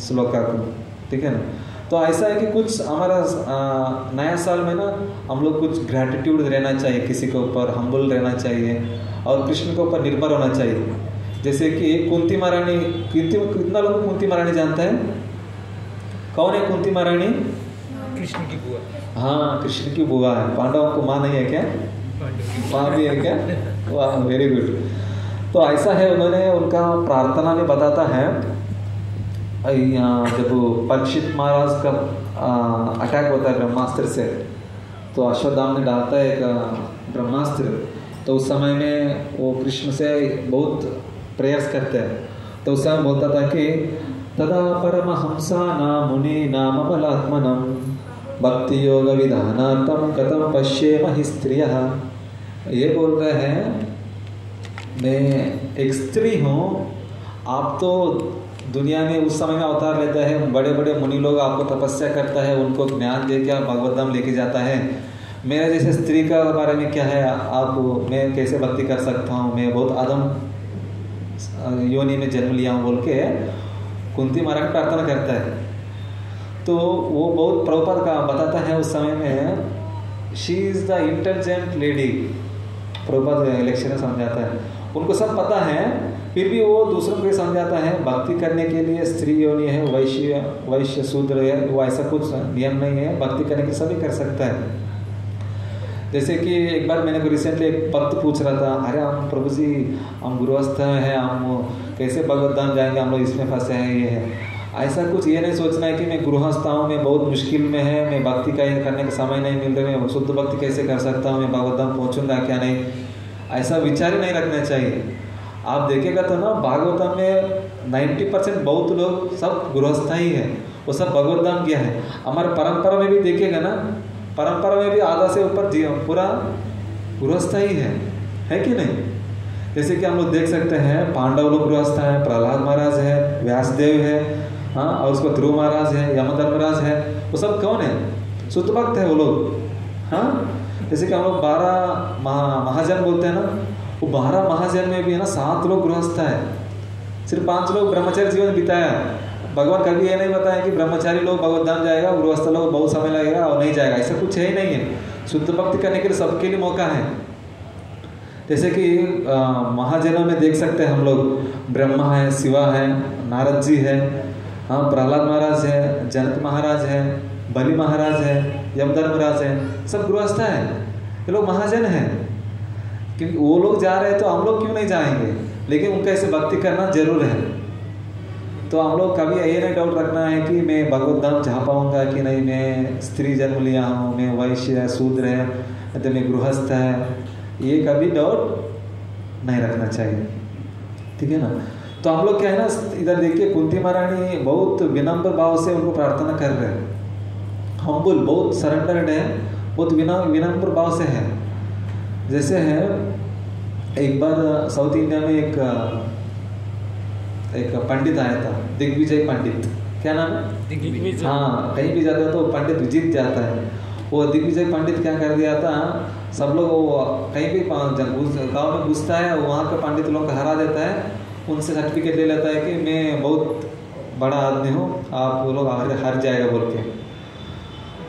[SPEAKER 1] श्लोका को। ठीक है ना? तो ऐसा है कि कुछ हमारा नया साल में ना हम लोग कुछ ग्रेटिट्यूड रहना चाहिए किसी के ऊपर हम्बल रहना चाहिए और कृष्ण के ऊपर निर्भर होना चाहिए। जैसे कि कुंती महारानी कुंती कितना लोग कुंती महारानी जानता है? कौन है कुंती महारानी?
[SPEAKER 2] कृष्ण की बुआ।
[SPEAKER 1] हाँ कृष्ण की बुआ है। पांडवों को माँ नहीं है क्या? माँ भी है क्या? वाह वेरी गुड तो ऐसा है उन्होंने उनका प्रार्थना में बताता है। जब परीक्षित महाराज का अटैक होता है ब्रह्मास्त्र से तो अश्वत्थाम ने डालता है एक ब्रह्मास्त्र। तो उस समय में वो कृष्ण से बहुत प्रेयर्स करते हैं। तो उस समय बोलता था कि, तदा परमहंसा नाम मुनि नाम बलात्मनम भक्ति योग विधानातम कथम पश्ये मही स्त्रिय? ये बोल रहे हैं, मैं एक स्त्री हूँ, आप तो दुनिया में उस समय में अवतार लेता है बड़े बड़े मुनि लोग आपको तपस्या करता है, उनको ज्ञान दे के भगवत धाम लेके जाता है। मेरा जैसे स्त्री का बारे में क्या है? आप, मैं कैसे भक्ति कर सकता हूँ? मैं बहुत आदम, योनि में जन्म लिया हूँ बोल के कुंती महाराज प्रार्थना करता है। तो वो बहुत प्रभुपाद का बताता है उस समय में she is the intelligent lady Prabhupada election में समझाता है। उनको सब पता है फिर भी वो दूसरों को समझाता है, भक्ति करने के लिए स्त्री योनि है, वैश्य वैश्य शूद्र है, वो ऐसा कुछ नियम नहीं है, भक्ति करने के सभी कर सकता है। जैसे कि एक बार मैंने को रिसेंटली एक भक्त पूछ रहा था, अरे, हम प्रभु जी, हम गृहस्थ हैं, हम कैसे भगवत जाएँगे, हम लोग इसमें फंसे हैं, ये है। ऐसा कुछ ये नहीं सोचना है कि मैं गृहस्थ हूँ, मैं बहुत मुश्किल में है, मैं भक्ति का करने का समय नहीं मिल रहा, मैं शुद्ध भक्ति कैसे कर सकता हूँ, मैं भगवत धाम पहुँचूँगा क्या नहीं? ऐसा विचार ही नहीं रखना चाहिए। आप देखेगा तो ना भागवतम में नाइन्टी परसेंट बहुत लोग सब गृहस्था ही है। वो सब भगवत धाम गया है। हमारे परंपरा में भी देखेगा ना, परंपरा में भी आधा से ऊपर पूरा गृहस्था ही है। है कि नहीं? जैसे कि हम लोग देख सकते हैं, पांडव लोग गृहस्थ है, प्रहलाद महाराज है, व्यासदेव है हाँ और उसको ध्रुव महाराज है यमधर्मराज है। वो सब कौन है? शुद्ध भक्त है वो लोग। हाँ? जैसे कि हम लोग बारह महा महाजन बोलते हैं ना वो बारह महाजन में भी है ना, सात लोग गृहस्थ है। सिर्फ़ पाँच लोग ब्रह्मचारी जीवन बिताया भगवान कभी ये नहीं बताया कि ब्रह्मचारी लोग भगवत धाम जाएगा, गृहस्थ लोग बहुत समय लगेगा और नहीं जाएगा। ऐसा कुछ है ही नहीं है। शुद्ध भक्ति करने के लिए सबके लिए मौका है। जैसे कि महाजनों में देख सकते हैं हम लोग। ब्रह्मा है, शिवा है, नारद जी है हाँ प्रहलाद महाराज है, जनक महाराज है, बलि महाराज है, यमधर्मराज है, सब गृहस्थ है। ये लोग महाजन हैं। क्योंकि वो लोग जा रहे हैं तो हम लोग क्यों नहीं जाएँगे? लेकिन उनका ऐसे भक्ति करना ज़रूर है। तो हम लोग कभी ये नहीं डाउट रखना है कि मैं भगवत धाम जा पाऊँगा कि नहीं? मैं स्त्री जन्म लिया हूँ, मैं वैश्य है, शूद्र है तो मैं गृहस्थ है। ये कभी डाउट नहीं रखना चाहिए। ठीक है ना? तो हम लोग क्या है ना, इधर देखिए, कुंती महारानी बहुत विनम्र भाव से उनको प्रार्थना कर रहे हैं। हम्बुल बहुत सरेंडर्ड है। बहुत विनम्र भाव से है। जैसे है एक बार साउथ इंडिया में एक एक पंडित आया था दिग्विजय पंडित। क्या नाम है?
[SPEAKER 2] दिग्विजय।
[SPEAKER 1] हाँ कहीं भी जाता तो पंडित जीत जाता है। वो दिग्विजय पंडित क्या कर दिया था सब लोग वो कहीं भी गाँव में घुसता है वहाँ के पंडित लोग को हरा देता है। उनसे सर्टिफिकेट ले लेता है कि मैं बहुत बड़ा आदमी हूँ आप वो लोग हार हार जाएगा बोल के।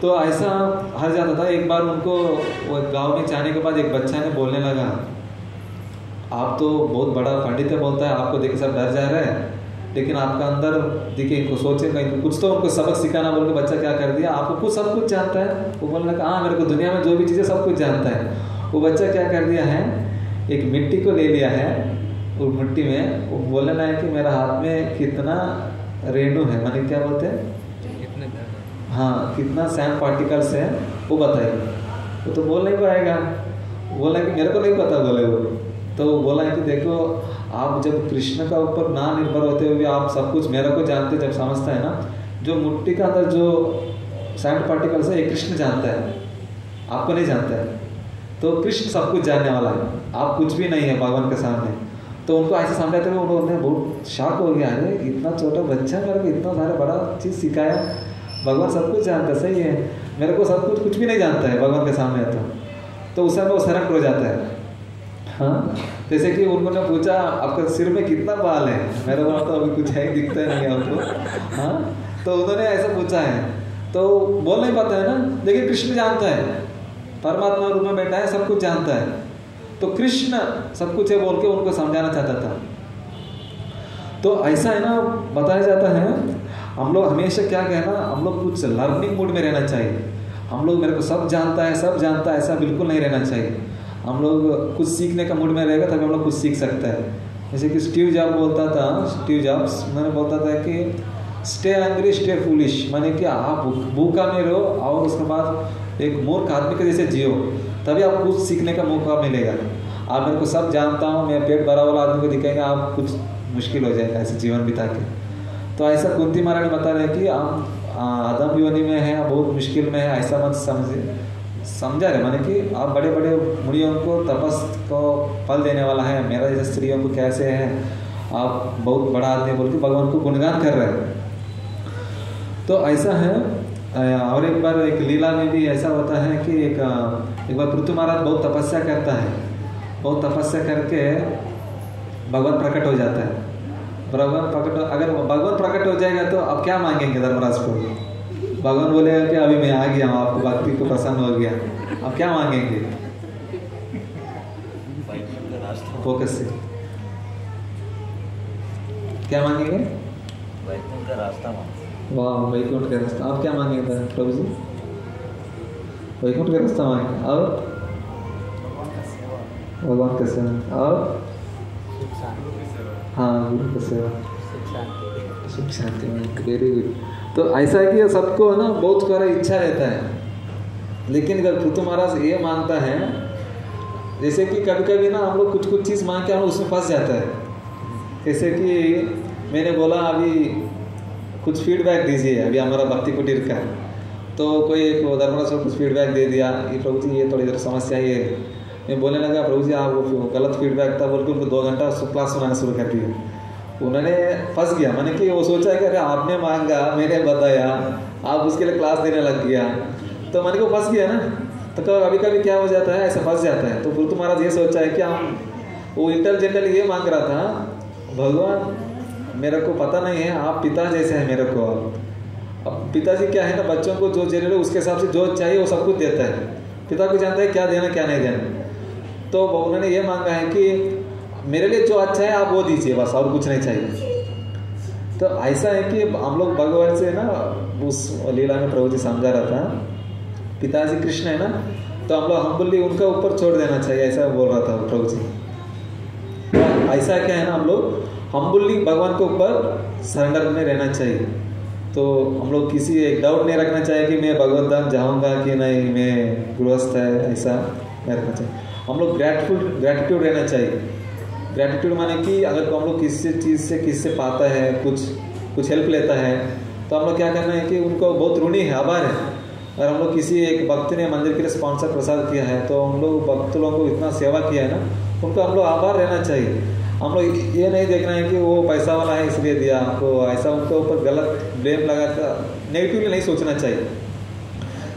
[SPEAKER 1] तो ऐसा हर जाता था। एक बार उनको गाँव में जाने के बाद एक बच्चा ने बोलने लगा आप तो बहुत बड़ा पंडित है बोलता है आपको देखे सब डर जा रहे हैं। लेकिन आपका अंदर देखिए इनको सोचे कहीं कुछ तो उनको सबक सिखाना बोल के बच्चा क्या कर दिया आपको कुछ सब कुछ जानता है। वो बोलने लगा हाँ मेरे को दुनिया में जो भी चीज़ें सब कुछ जानता है। वो बच्चा क्या कर दिया है एक मिट्टी को ले लिया है वो मिट्टी में वो बोलने लगा कि मेरा हाथ में कितना रेणु है माने क्या बोलते हैं? हाँ? कितना सैम पार्टिकल्स है वो बताइए। वो तो बोल नहीं पाएगा बोला कि मेरे को नहीं पता बोले वो। तो बोला कि देखो, आप जब कृष्ण का ऊपर ना निर्भर होते हुए आप सब कुछ मेरे को जानते जब समझता है ना, जो मिट्टी का अंदर जो सैंड पार्टिकल्स है, ये कृष्ण जानता है। आपको नहीं जानता है। तो कृष्ण सब कुछ जानने वाला है। आप कुछ भी नहीं है भगवान के सामने। तो उनको ऐसे समझाते हुए उन्होंने बहुत शॉक हो गया। अरे, इतना छोटा बच्चा मेरे को इतना सारा बड़ा चीज़ सिखाया। भगवान सब कुछ जानता है, सही है। मेरे को सब कुछ कुछ भी नहीं जानता है भगवान के सामने तो। तो उस समय वो सरक हो जाता है। हाँ। जैसे कि उन्होंने पूछा, आपका सिर में कितना बाल है? मेरे को तो अभी कुछ है दिखता नहीं आपको। हाँ। तो उन्होंने ऐसा पूछा है। तो बोल नहीं पाता है ना? लेकिन कृष्ण जानता है। परमात्मा रूप में बैठा है, सब कुछ जानता है। तो कृष्ण सब कुछ है बोल के उनको समझाना चाहता था। तो ऐसा है ना, बताया जाता है, हम लोग हमेशा क्या कहना, हम लोग कुछ लर्निंग मूड में रहना चाहिए। हम लोग मेरे को सब जानता है, सब जानता है, ऐसा बिल्कुल नहीं रहना चाहिए। हम लोग कुछ सीखने का मूड में रहेगा तभी हम लोग कुछ सीख सकते हैं। जैसे कि स्टीव जॉब बोलता था, स्टीव जॉब्स, मैंने बोलता था कि स्टे एंग्री स्टे फुलिश माने कि आप भूखा में रहो और उसके बाद एक मूर्ख आदमी के जैसे जियो, तभी आपको कुछ सीखने का मौका मिलेगा। आप मेरे को सब जानता हूँ, मैं पेट भरा वाला आदमी को दिखाएँगे, आप कुछ मुश्किल हो जाएगा ऐसे जीवन बिता के। तो ऐसा कुंती महाराज बता रहे कि आप आदम योनि में है बहुत मुश्किल में है, ऐसा मत समझे समझा रहे माने कि आप बड़े बड़े मुड़ियों को तपस को फल देने वाला है, मेरा जैसे स्त्रियों को कैसे है? आप बहुत बड़ा आदमी बोल के भगवान को गुणगान कर रहे हैं। तो ऐसा है और एक बार एक लीला में भी ऐसा होता है कि एक एक बार पृथ्वी महाराज बहुत तपस्या करता है। बहुत तपस्या करके भगवान प्रकट हो जाता है। भगवान प्रकट, अगर भगवान प्रकट हो जाएगा तो अब क्या मांगेंगे धर्मराज को? भगवान बोलेगा कि अभी मैं आ गया हूँ आपको भक्ति को प्रसन्न हो गया। अब क्या मांगेंगे? फोकस से। क्या मांगेंगे?
[SPEAKER 3] वैकुंठ का रास्ता
[SPEAKER 1] वाह वैकुंठ का रास्ता। आप क्या मांगेंगे प्रभु जी वैकुंठ का रास्ता मांगे और भगवान का सेवा। और हाँ गुरु का सेवा। सुख शांति। वेरी गुड तो ऐसा कि सबको है ना, बहुत सारा इच्छा रहता है। लेकिन अगर पृथु महाराज ये मानता है, जैसे कि कभी कभी ना हम लोग कुछ कुछ चीज़ मांग के हम उसमें फंस जाता है। जैसे कि मैंने बोला, अभी कुछ फीडबैक दीजिए, अभी हमारा भक्ति कुटीर का। तो कोई एक धर्मराज को कुछ फीडबैक दे दिया कि प्रभु जी ये थोड़ी देर समस्या ये मैं बोलने लगा प्रभु जी आप गलत फीडबैक था, बोल के उनको दो घंटा क्लास सुनाना शुरू कर दिया उन्होंने फंस गया। मैंने कि वो सोचा कि अरे आपने मांगा, मैंने बताया, आप उसके लिए क्लास देने लग गया। तो मैंने को फंस गया ना? तो कभी कभी क्या हो जाता है? ऐसा फंस जाता है। तो गुरु महाराज ये सोचा है कि हम, वो इंटेलिजेंटली ये मांग रहा था, भगवान, मेरे को पता नहीं है, आप पिता जैसे हैं मेरे को अब। पिताजी क्या है ना, बच्चों को जो है, उसके हिसाब से जो चाहिए, वो सब कुछ देता है। पिता को जानता है क्या देना, क्या नहीं देना। तो उन्होंने ये मांगा है कि मेरे लिए जो अच्छा है, आप वो दीजिए, बस और कुछ नहीं चाहिए। तो ऐसा है कि हम लोग भगवान से ना, उस लीला में प्रभु जी समझा रहा था। पिताजी कृष्ण है ना तो हम लोग हम हम्बुल्ली उनका ऊपर छोड़ देना चाहिए, ऐसा बोल रहा था प्रभु जी। ऐसा क्या है ना, हम लोग हम्बुल्ली भगवान के ऊपर सरेंडर में रहना चाहिए। तो हम लोग किसी एक डाउट नहीं रखना चाहिए कि मैं भगवत धाम जाऊँगा कि नहीं, मैं गृहस्थ है, ऐसा नहीं रखना चाहिए। हम लोग ग्रेटफुल ग्रेटिट्यूड रहना चाहिए। ग्रेटिट्यूड माने कि अगर हम लोग किसी चीज़ से किससे पाता है, कुछ कुछ हेल्प लेता है तो हम लोग क्या करना है कि उनको बहुत ऋणी है, आभार है। अगर हम लोग किसी एक भक्त ने मंदिर के लिए स्पॉन्सर प्रसाद किया है तो हम लोग भक्त लोगों को इतना सेवा किया है ना, उनको हम लोग आभार रहना चाहिए। हम लोग ये नहीं देखना है कि वो पैसा वाला है इसलिए दिया हमको, ऐसा उनके ऊपर गलत ब्लेम लगाता नेगेटिवली नहीं सोचना चाहिए।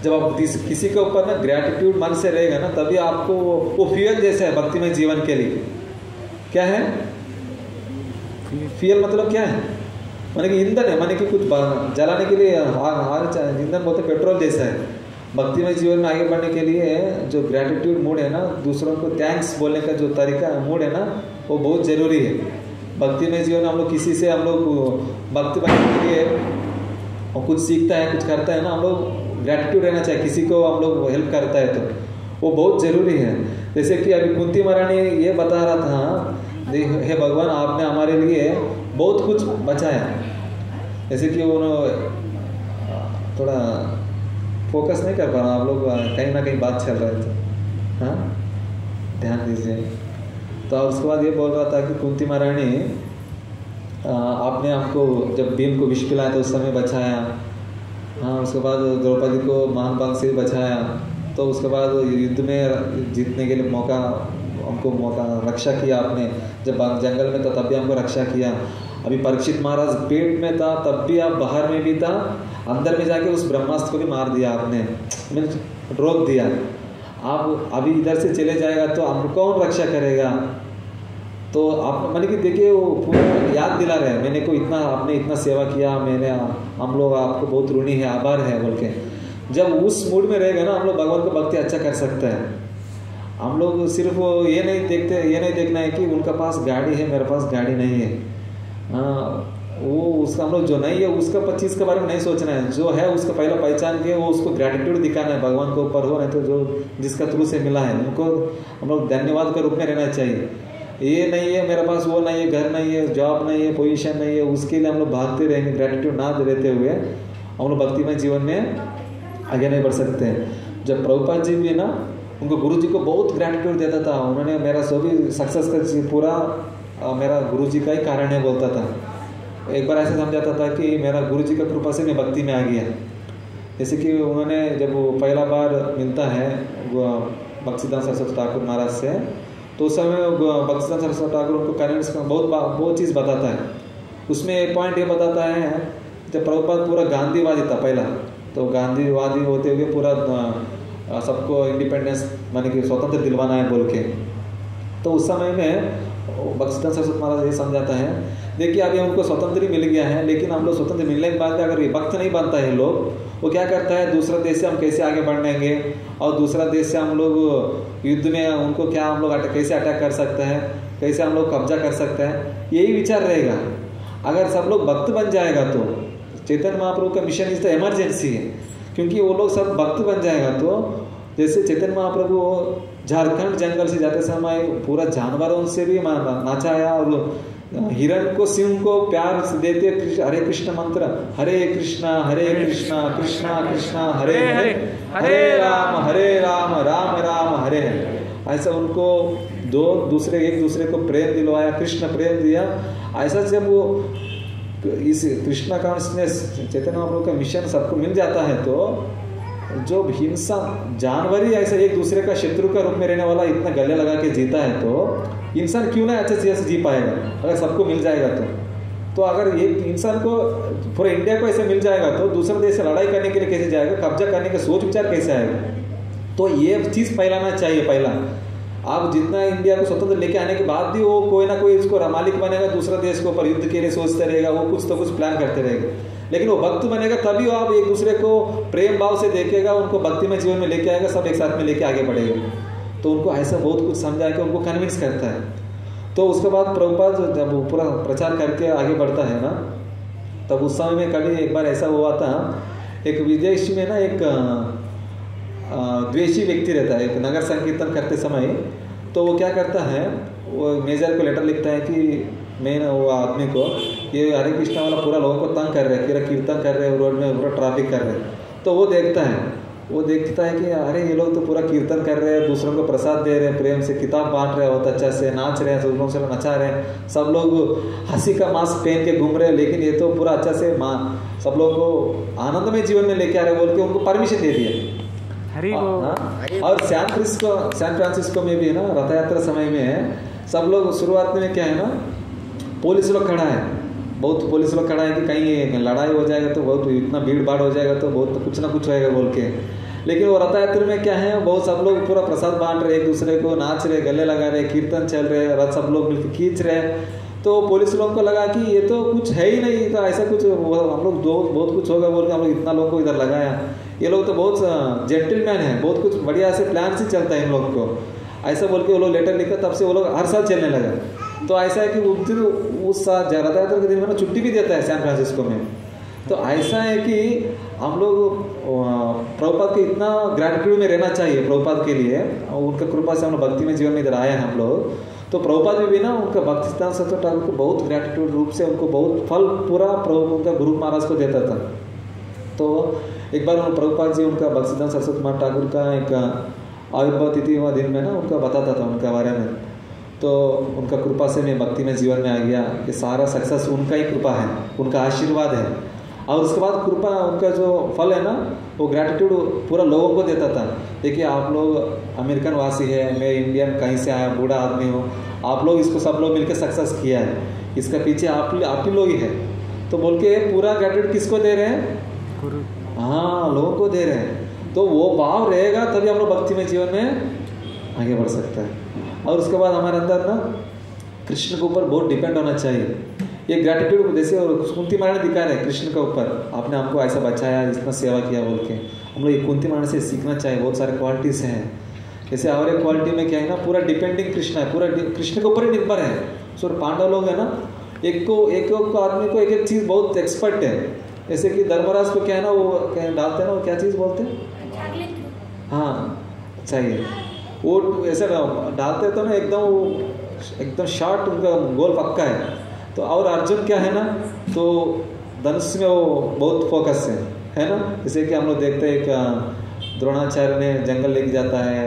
[SPEAKER 1] जब आप किसी के ऊपर ना ग्रेटिट्यूड मन से रहेगा ना, तभी आपको वो फ्यूल जैसे है भक्तिमय जीवन के लिए। क्या है? फ्यूल मतलब क्या है? माने कि ईंधन है, माने कि कुछ जलाने के लिए हार हार ईंधन बोलते पेट्रोल जैसा है। भक्तिमय जीवन में आगे बढ़ने के लिए जो ग्रेटिट्यूड मूड है ना, दूसरों को थैंक्स बोलने का जो तरीका मूड है ना, वो बहुत ज़रूरी है। भक्तिमय जीवन हम लोग किसी से हम लोग, भक्ति बनने के लिए और कुछ सीखता है, कुछ करता है ना, हम लोग ग्रेटिट्यूड रहना चाहिए, किसी को हम लोग हेल्प करता है तो। वो बहुत ज़रूरी है। जैसे कि अभी कुंती महारानी ये बता रहा था हे भगवान, आपने हमारे लिए बहुत कुछ बचाया जैसे कि उन्होंने थोड़ा फोकस नहीं कर पा रहा, आप लोग कहीं ना कहीं बात चल रहे थे। हाँ? ध्यान दीजिए। तो उसके बाद ये बोल रहा था कि कुंती महारानी आपने हमको, जब भीम को विष पिलाया तो उस समय बचाया। हाँ उसके बाद द्रौपदी को महान से बचाया। तो उसके बाद युद्ध में जीतने के लिए मौका, हमको मौका, रक्षा किया आपने। जब जंगल में था, तब भी हमको रक्षा किया। अभी परीक्षित महाराज पेट में था, तब भी आप बाहर में भी था, अंदर में जाके उस ब्रह्मास्त्र को भी मार दिया आपने। मीन्स रोक दिया। आप अभी इधर से चले जाएगा तो हम कौन रक्षा करेगा? तो आप मैंने कि देखिए, वो याद दिला रहे मैंने को इतना, आपने इतना सेवा किया, मैंने हम लोग आपको बहुत ऋणी है, आभार है बोल के। जब उस मूड में रहेगा ना, हम लोग भगवान को भक्ति अच्छा कर सकते हैं। हम लोग सिर्फ़ ये नहीं देखते, ये नहीं देखना है कि उनका पास गाड़ी है, मेरे पास गाड़ी नहीं है। हाँ वो उसका, हम लोग जो नहीं है, उसका पच्चीस के बारे में नहीं सोचना है। जो है, उसका पहला पहचान के, वो उसको ग्रेटिट्यूड दिखाना है, भगवान के ऊपर हो, नहीं तो जो जिसका थ्रू से मिला है, उनको हम लोग धन्यवाद के रूप में रहना चाहिए। ये नहीं है, मेरे पास वो नहीं है, घर नहीं है जॉब नहीं है पोजीशन नहीं है, उसके लिए हम लोग भागते रहेंगे ग्रेटिट्यूड ना देते हुए, हम लोग भक्तिमय जीवन में आगे नहीं बढ़ सकते। जब प्रभुपाद जी भी ना उनको गुरु जी को बहुत ग्रेटिट्यूड देता था। उन्होंने मेरा सभी सक्सेस का पूरा मेरा गुरु जी का ही कारण है बोलता था। एक बार ऐसे समझाता था कि मेरा गुरु जी का कृपा से मैं भक्ति में आ गया। जैसे कि उन्होंने जब पहला बार मिलता है भक्तिदान सरस्वती ठाकुर महाराज से तो उस समय भक्तिदान सरस्वती ठाकुर उनको करेंट्स बहुत बहुत चीज़ बताता है। उसमें एक पॉइंट ये बताता है, जब प्रभुपाद पूरा गांधीवादी था पहला तो गांधीवादी होते हुए पूरा सबको इंडिपेंडेंस मानी कि स्वतंत्र दिलवाना है बोल के। तो उस समय में बक्सतन सरस्वत महाराज ये समझाता है, देखिए अभी हमको स्वतंत्र ही मिल गया है, लेकिन हम लोग स्वतंत्र मिलने के बाद अगर ये वक्त नहीं बनता है लोग, वो क्या करता है, दूसरा देश से हम कैसे आगे बढ़ेंगे और दूसरा देश से हम लोग युद्ध में उनको क्या हम लोग कैसे अटैक कर सकते हैं? कैसे हम लोग कब्जा कर सकते हैं? यही विचार रहेगा। अगर सब लोग भक्त बन जाएगा तो चेतन महाप्रभु का मिशन इज़ द इमरजेंसी है। क्योंकि वो लोग सब भक्त बन जाएगा तो जैसे चेतन महाप्रभु झारखंड जंगल से जाते समय पूरा जानवरों से भी नाचाया और हिरण को सिंह को प्यार देते हरे कृष्ण मंत्र हरे कृष्णा हरे कृष्णा कृष्णा कृष्णा हरे हरे हरे राम हरे राम राम राम हरे हरे। ऐसा उनको दो दूसरे एक दूसरे को प्रेम दिलवाया कृष्ण प्रेम दिया। ऐसा जब वो इस कृष्णा कॉन्सनेस चैतन्य महाप्रभु का मिशन सबको मिल जाता है तो जो हिंसा जानवर ही ऐसा एक दूसरे का शत्रु का रूप में रहने वाला इतना गले लगा के जीता है तो इंसान क्यों ना अच्छे से जी पाएगा? अगर सबको मिल जाएगा तो। तो अगर एक इंसान को पूरे इंडिया को ऐसे मिल जाएगा तो दूसरे देश से लड़ाई करने के लिए कैसे जाएगा? कब्जा करने का सोच विचार कैसे आएगा? तो ये चीज़ फैलाना चाहिए पहला। आप जितना इंडिया को स्वतंत्र लेके आने के बाद भी वो कोई ना कोई इसको मालिक बनेगा, दूसरा देश के ऊपर युद्ध के लिए सोचते रहेगा, वो कुछ तो कुछ प्लान करते रहेगा। लेकिन वो भक्त बनेगा, तभी आप एक दूसरे को प्रेम भाव से देखेगा, उनको भक्ति में जीवन में लेके आएगा, सब एक साथ में लेके आगे बढ़ेगा। तो उनको ऐसा बहुत कुछ समझा के उनको कन्विंस करता है। तो उसके बाद प्रभुपाद जब पूरा प्रचार करके आगे बढ़ता है ना, तब उस समय में कभी एक बार ऐसा हुआ था, एक विदेश में ना एक द्वेषी व्यक्ति रहता है। नगर संकीर्तन करते समय तो वो क्या करता है, वो मेजर को लेटर लिखता है कि मेन वो आदमी को ये हरे कृष्णा वाला पूरा लोगों को तंग कर रहे हैं, पूरा कीर्तन कर रहे हैं, रोड में पूरा ट्रैफ़िक कर रहे हैं। तो वो देखता है, वो देखता है कि अरे ये लोग तो पूरा कीर्तन कर रहे हैं, दूसरों को प्रसाद दे रहे हैं, प्रेम से किताब बांट रहे हैं, बहुत अच्छा से नाच रहे हैं सब लोग से नचा रहे हैं। सब लोग हँसी का मास्क पहन के घूम रहे हैं, लेकिन ये तो पूरा अच्छा से माँ, सब लोग को आनंदमय जीवन में लेके आ रहे बोल के उनको परमिशन दे दिया। हरी हाँ, और सैन फ्रांसिस्को सैन फ्रांसिस्को में भी है ना रथ यात्रा समय में सब लोग शुरुआत में क्या है ना पुलिस लोग खड़ा है। बहुत पुलिस लोग खड़ा है कि कहीं लड़ाई हो जाएगा तो बहुत इतना भीड़ भाड़ हो जाएगा तो बहुत कुछ ना कुछ होएगा बोल के। लेकिन वो रथ यात्रा में क्या है बहुत सब लोग पूरा प्रसाद बांट रहे एक दूसरे को नाच रहे गले लगा रहे कीर्तन चल रहे रथ सब लोग मिलकर खींच रहे। तो पुलिस लोगों को लगा कि ये तो कुछ है ही नहीं तो ऐसा कुछ हम लोग दो बहुत कुछ होगा बोल के हम लोग इतना लोगों को इधर लगाया। ये लोग तो बहुत जेंटलमैन है, बहुत कुछ बढ़िया से प्लान से चलता है इन लोग को। ऐसा बोल के वो लोग लेटर लिखा, तब से वो लोग हर साल चलने लगा। तो ऐसा है कि उस दिन, उस साल ज़्यादातर के दिन में छुट्टी भी देता है सैन फ्रांसिस्को में। तो ऐसा है कि हम लोग प्रभुपाद के इतना ग्रैटिट्यूड में रहना चाहिए प्रभुपाद के लिए उनका कृपा से हम लोग भक्ति में जीवन में इधर आए हैं हम लोग। तो प्रभुपाद में भी ना उनका भक्ति सिद्धांत सत्य ठाकुर को बहुत ग्रेटिट्यूड रूप से, उनको बहुत फल पूरा प्रभु उनका गुरु महाराज को देता था। तो एक बार प्रभुपाद जी, उनका सिद्धांत सरस्वती कुमार ठाकुर का एक आविर्भाव तिथि हुआ दिन में ना, उनका बताता था उनके बारे में। तो उनका कृपा से मैं भक्ति में जीवन में आ गया कि सारा सक्सेस उनका ही कृपा है, उनका आशीर्वाद है। और उसके बाद कृपा, उनका जो फल है ना, वो ग्रैटिट्यूड पूरा लोगों को देता था। देखिए, आप लोग अमेरिकन वासी है, मैं इंडियन, कहीं से आया, बूढ़ा आदमी हूँ, आप लोग इसको सब लोग मिलकर सक्सेस किया है। इसका पीछे आप आप ही लोग ही है। तो बोल के पूरा ग्रैटिट्यूड किसको दे रहे हैं?
[SPEAKER 2] गुरु
[SPEAKER 1] हाँ लोगों को दे रहे हैं। तो वो भाव रहेगा, तभी हम लोग भक्ति में जीवन में आगे बढ़ सकता है। और उसके बाद हमारे अंदर ना, कृष्ण के ऊपर बहुत डिपेंड होना चाहिए। ये ग्रेटिट्यूड जैसे कुंती महाराज दिखा रहे हैं, कृष्ण के ऊपर। आपने हमको ऐसा बचाया इतना सेवा किया बोल के। हम लोग ये कुंती महाराज से सीखना चाहिए, बहुत सारे क्वालिटीज हैं। जैसे और एक क्वालिटी में क्या है ना, पूरा डिपेंडिंग कृष्ण है, पूरा कृष्ण के ऊपर ही निर्भर है। सो पांडव लोग है ना, एक को एक आदमी को एक एक चीज़ बहुत एक्सपर्ट है। जैसे कि धर्मराज को क्या है ना वो क्या डालते हैं ना वो क्या चीज़ बोलते हैं? हाँ चाहिए वो ऐसे ना डालते तो ना एकदम वो एकदम शॉर्ट उनका गोल पक्का है। तो और अर्जुन क्या है ना तो धनुष में वो बहुत फोकस है है ना? जैसे कि हम लोग देखते हैं कि द्रोणाचार्य ने जंगल लेके जाता है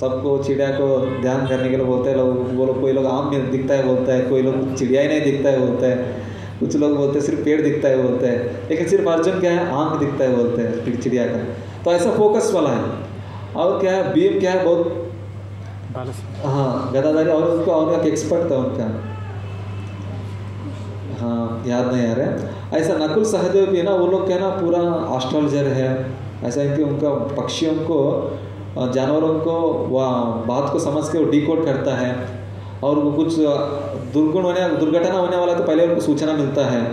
[SPEAKER 1] सबको चिड़िया को ध्यान करने के लिए बोलते हैं लोग वो लोग कोई लोग आम दिखता है बोलता है कोई लोग चिड़िया ही नहीं दिखता है बोलता है। कुछ लोग बोलते हैं सिर्फ़ पेड़ दिखता है बोलते हैं। लेकिन सिर्फ़ अर्जुन क्या है? आँख दिखता है बोलते हैं चिड़िया का। तो ऐसा फोकस वाला है। और क्या है? बीम क्या है? बहुत हाँ गदाधारी। और उनको और एक एक्सपर्ट था उनका। हाँ याद नहीं आ रहा है। ऐसा नकुल सहदेव भी है ना वो लोग क्या ना पूरा एस्ट्रोलॉजर है। ऐसा है कि उनका पक्षियों को जानवरों को वह बात को समझ के वो डिकोड करता है। और वो कुछ दुर्गुण होने, दुर्घटना होने वाला तो पहले उनको सूचना मिलता है।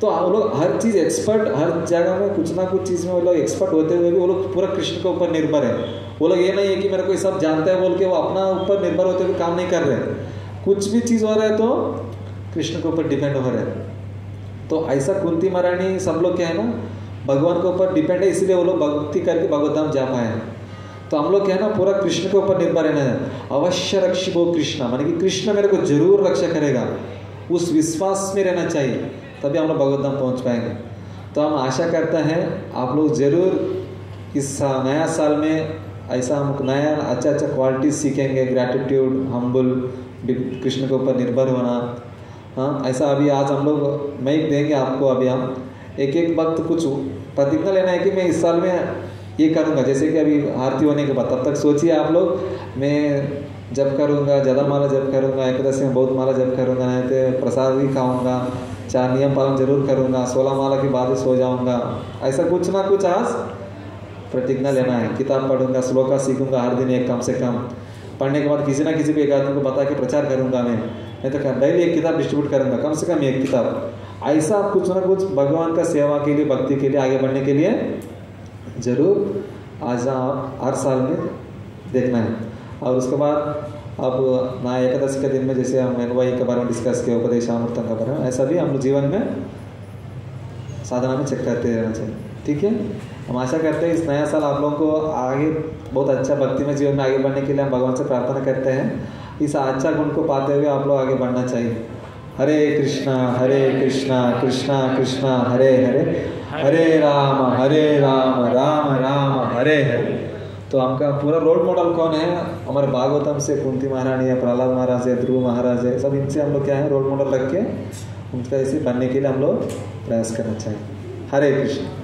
[SPEAKER 1] तो वो लोग हर चीज़ एक्सपर्ट हर जगह में कुछ ना कुछ चीज़ में वो लोग एक्सपर्ट होते हुए भी वो लोग पूरा कृष्ण के ऊपर निर्भर है। वो लोग ये नहीं है कि मेरे को ये सब जानता है बोल के वो अपना ऊपर निर्भर होते हुए काम नहीं कर रहे। कुछ भी चीज़ हो रहा है तो कृष्ण के ऊपर डिपेंड हो रहे हैं। तो ऐसा कुंती महारानी सब लोग क्या है ना, भगवान के ऊपर डिपेंड है, इसलिए वो लोग भक्ति करके भगवत धाम जा पाए हैं। तो हम लोग क्या है ना, पूरा कृष्ण के ऊपर निर्भर रहना है। अवश्य रक्षी वो कृष्ण, माने कि कृष्ण मेरे को ज़रूर रक्षा करेगा। उस विश्वास में रहना चाहिए, तभी हम लोग भगवत धाम पहुँच पाएँगे। तो हम आशा करते हैं, आप लोग ज़रूर इस नया साल में ऐसा हम नया अच्छा अच्छा क्वालिटी सीखेंगे ग्रैटिट्यूड हम्बुल कृष्ण के ऊपर निर्भर होना। हाँ ऐसा अभी आज हम लोग मैं देंगे आपको अभी हम। एक एक वक्त कुछ प्रतिज्ञा लेना है कि मैं इस साल में ये करूँगा। जैसे कि अभी आरती होने के बाद, तब तक सोचिए आप लोग। मैं जब करूँगा, ज़्यादा माला जब करूँगा, एकदशी में बहुत माला जब करूँगा, नहीं तो प्रसाद भी खाऊँगा, चार नियम पालन ज़रूर करूँगा, सोलह माला के बाद सो जाऊँगा। ऐसा कुछ ना कुछ आज प्रतिज्ञा लेना है। किताब पढ़ूँगा, श्लोका सीखूँगा, हर दिन एक कम से कम। पढ़ने के बाद किसी ना किसी भी एक आदमी को बता के प्रचार करूँगा मैं। नहीं तो डेली एक किताब डिस्ट्रीब्यूट करूँगा, कम से कम एक किताब। ऐसा कुछ ना कुछ भगवान का सेवा के लिए, भक्ति के लिए, आगे बढ़ने के लिए ज़रूर आज हर साल में देखना है। और उसके बाद अब ना एकादशी के दिन में जैसे हम एनवाई के बारे में डिस्कस किया उपदेश उपदेशामृतम के बारे में, ऐसा भी हम जीवन में साधना में चेक करते रहना चाहिए। ठीक है? हम आशा करते हैं इस नया साल आप लोगों को आगे बहुत अच्छा भक्ति में जीवन में आगे बढ़ने के लिए हम भगवान से प्रार्थना करते हैं। इस अच्छा गुण को पाते हुए आप लोग आगे बढ़ना चाहिए। हरे कृष्णा हरे कृष्णा कृष्णा कृष्णा, हरे हरे। हरे राम हरे राम राम राम, हरे हरे। तो हमका पूरा रोल मॉडल कौन है? हमारे भागवतम से कुंती महारानी है, प्रहलाद महाराज है, ध्रुव महाराज है, सब इनसे हम लोग क्या है? रोल मॉडल रख के उनका ऐसे बनने के लिए हम लोग प्रयास करना चाहिए। हरे कृष्ण।